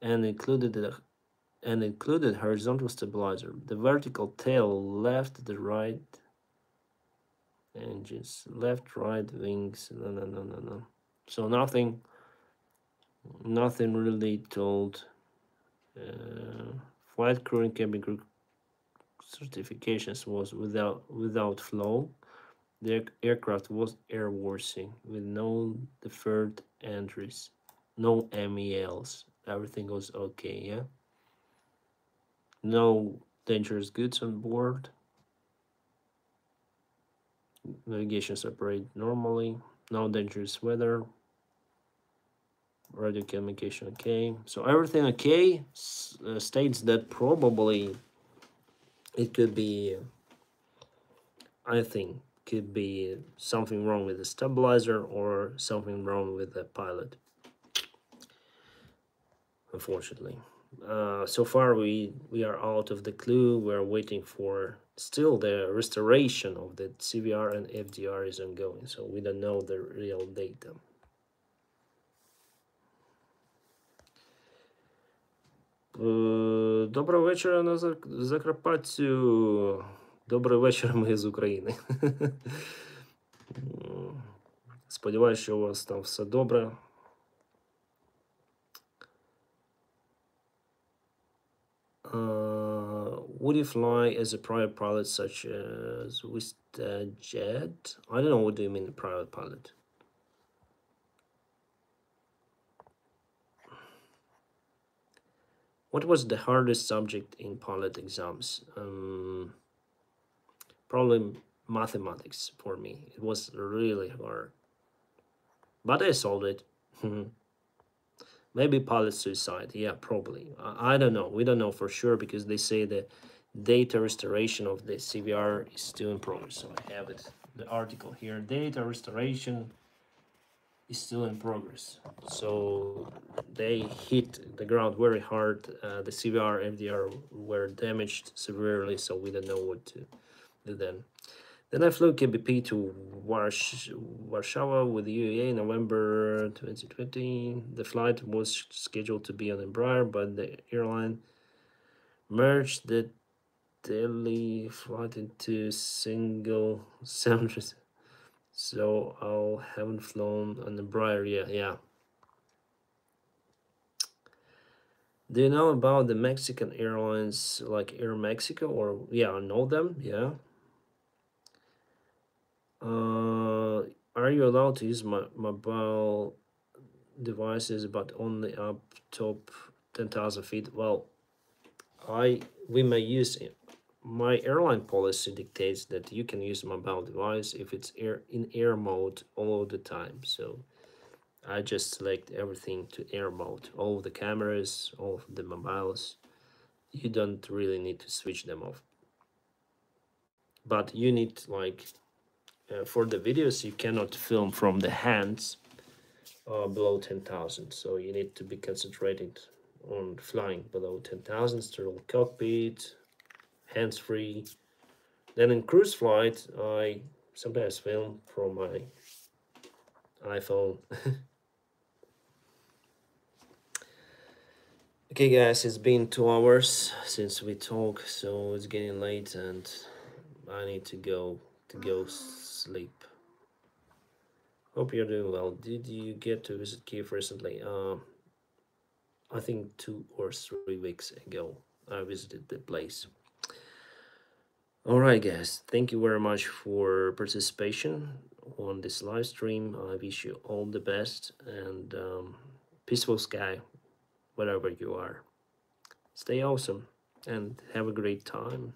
S1: and included the and included horizontal stabilizer. The vertical tail left the right engines, left, right wings, no, no, no, no, no. So nothing, nothing really told. Uh, flight crew and cabin crew certifications was without without flow. The aircraft was airworthy with no deferred entries, no MELs. Everything was okay, yeah? No dangerous goods on board. Navigation operate normally. No dangerous weather. Radio communication okay. So everything okay uh, states that probably it could be, I think, could be something wrong with the stabilizer or something wrong with the pilot unfortunately uh, so far we we are out of the clue we're waiting for still the restoration of the CVR and FDR is ongoing, so we don't know the real data. Е, Доброго вечора на Зак- Закарпаттю. Добрий вечір, ми з України. М, Сподіваюсь, що у вас там все добре. Uh, would you fly as a private pilot, such as with a jet? I don't know. What do you mean, private pilot? What was the hardest subject in pilot exams? Um, probably mathematics for me. It was really hard, but I solved it. Maybe pilot suicide. Yeah, probably. I, I don't know. We don't know for sure because they say the data restoration of the CVR is still in progress. So I have it, the article here. Data restoration is still in progress. So they hit the ground very hard. Uh, the CVR, FDR were damaged severely. So we don't know what to do then. Then I flew KBP to Warsh- Warsaw with the UIA in November 2020. The flight was scheduled to be on Embraer, but the airline merged the daily flight into single 700. So I haven't flown on Embraer yet. Yeah. Do you know about the Mexican airlines like Air Mexico or yeah, I know them. Yeah. Uh, are you allowed to use my mobile devices but only up top 10,000 feet? Well, I we may use it. My airline policy dictates that you can use mobile device if it's air in air mode all the time. So I just select everything to air mode, all the cameras, all the mobiles. You don't really need to switch them off. But you need like uh, for the videos you cannot film from the hands uh, below 10,000 so you need to be concentrated on flying below 10,000 sterile cockpit hands free. Then in cruise flight I sometimes film from my iPhone. Okay guys it's been two hours since we talk so it's getting late and I need to go to go sleep. Hope you're doing well. Did you get to visit Kiev recently? Um, I think two or three weeks ago I visited the place. All right, guys. Thank you very much for participation on this live stream. I wish you all the best and um, peaceful sky wherever you are. Stay awesome and have a great time.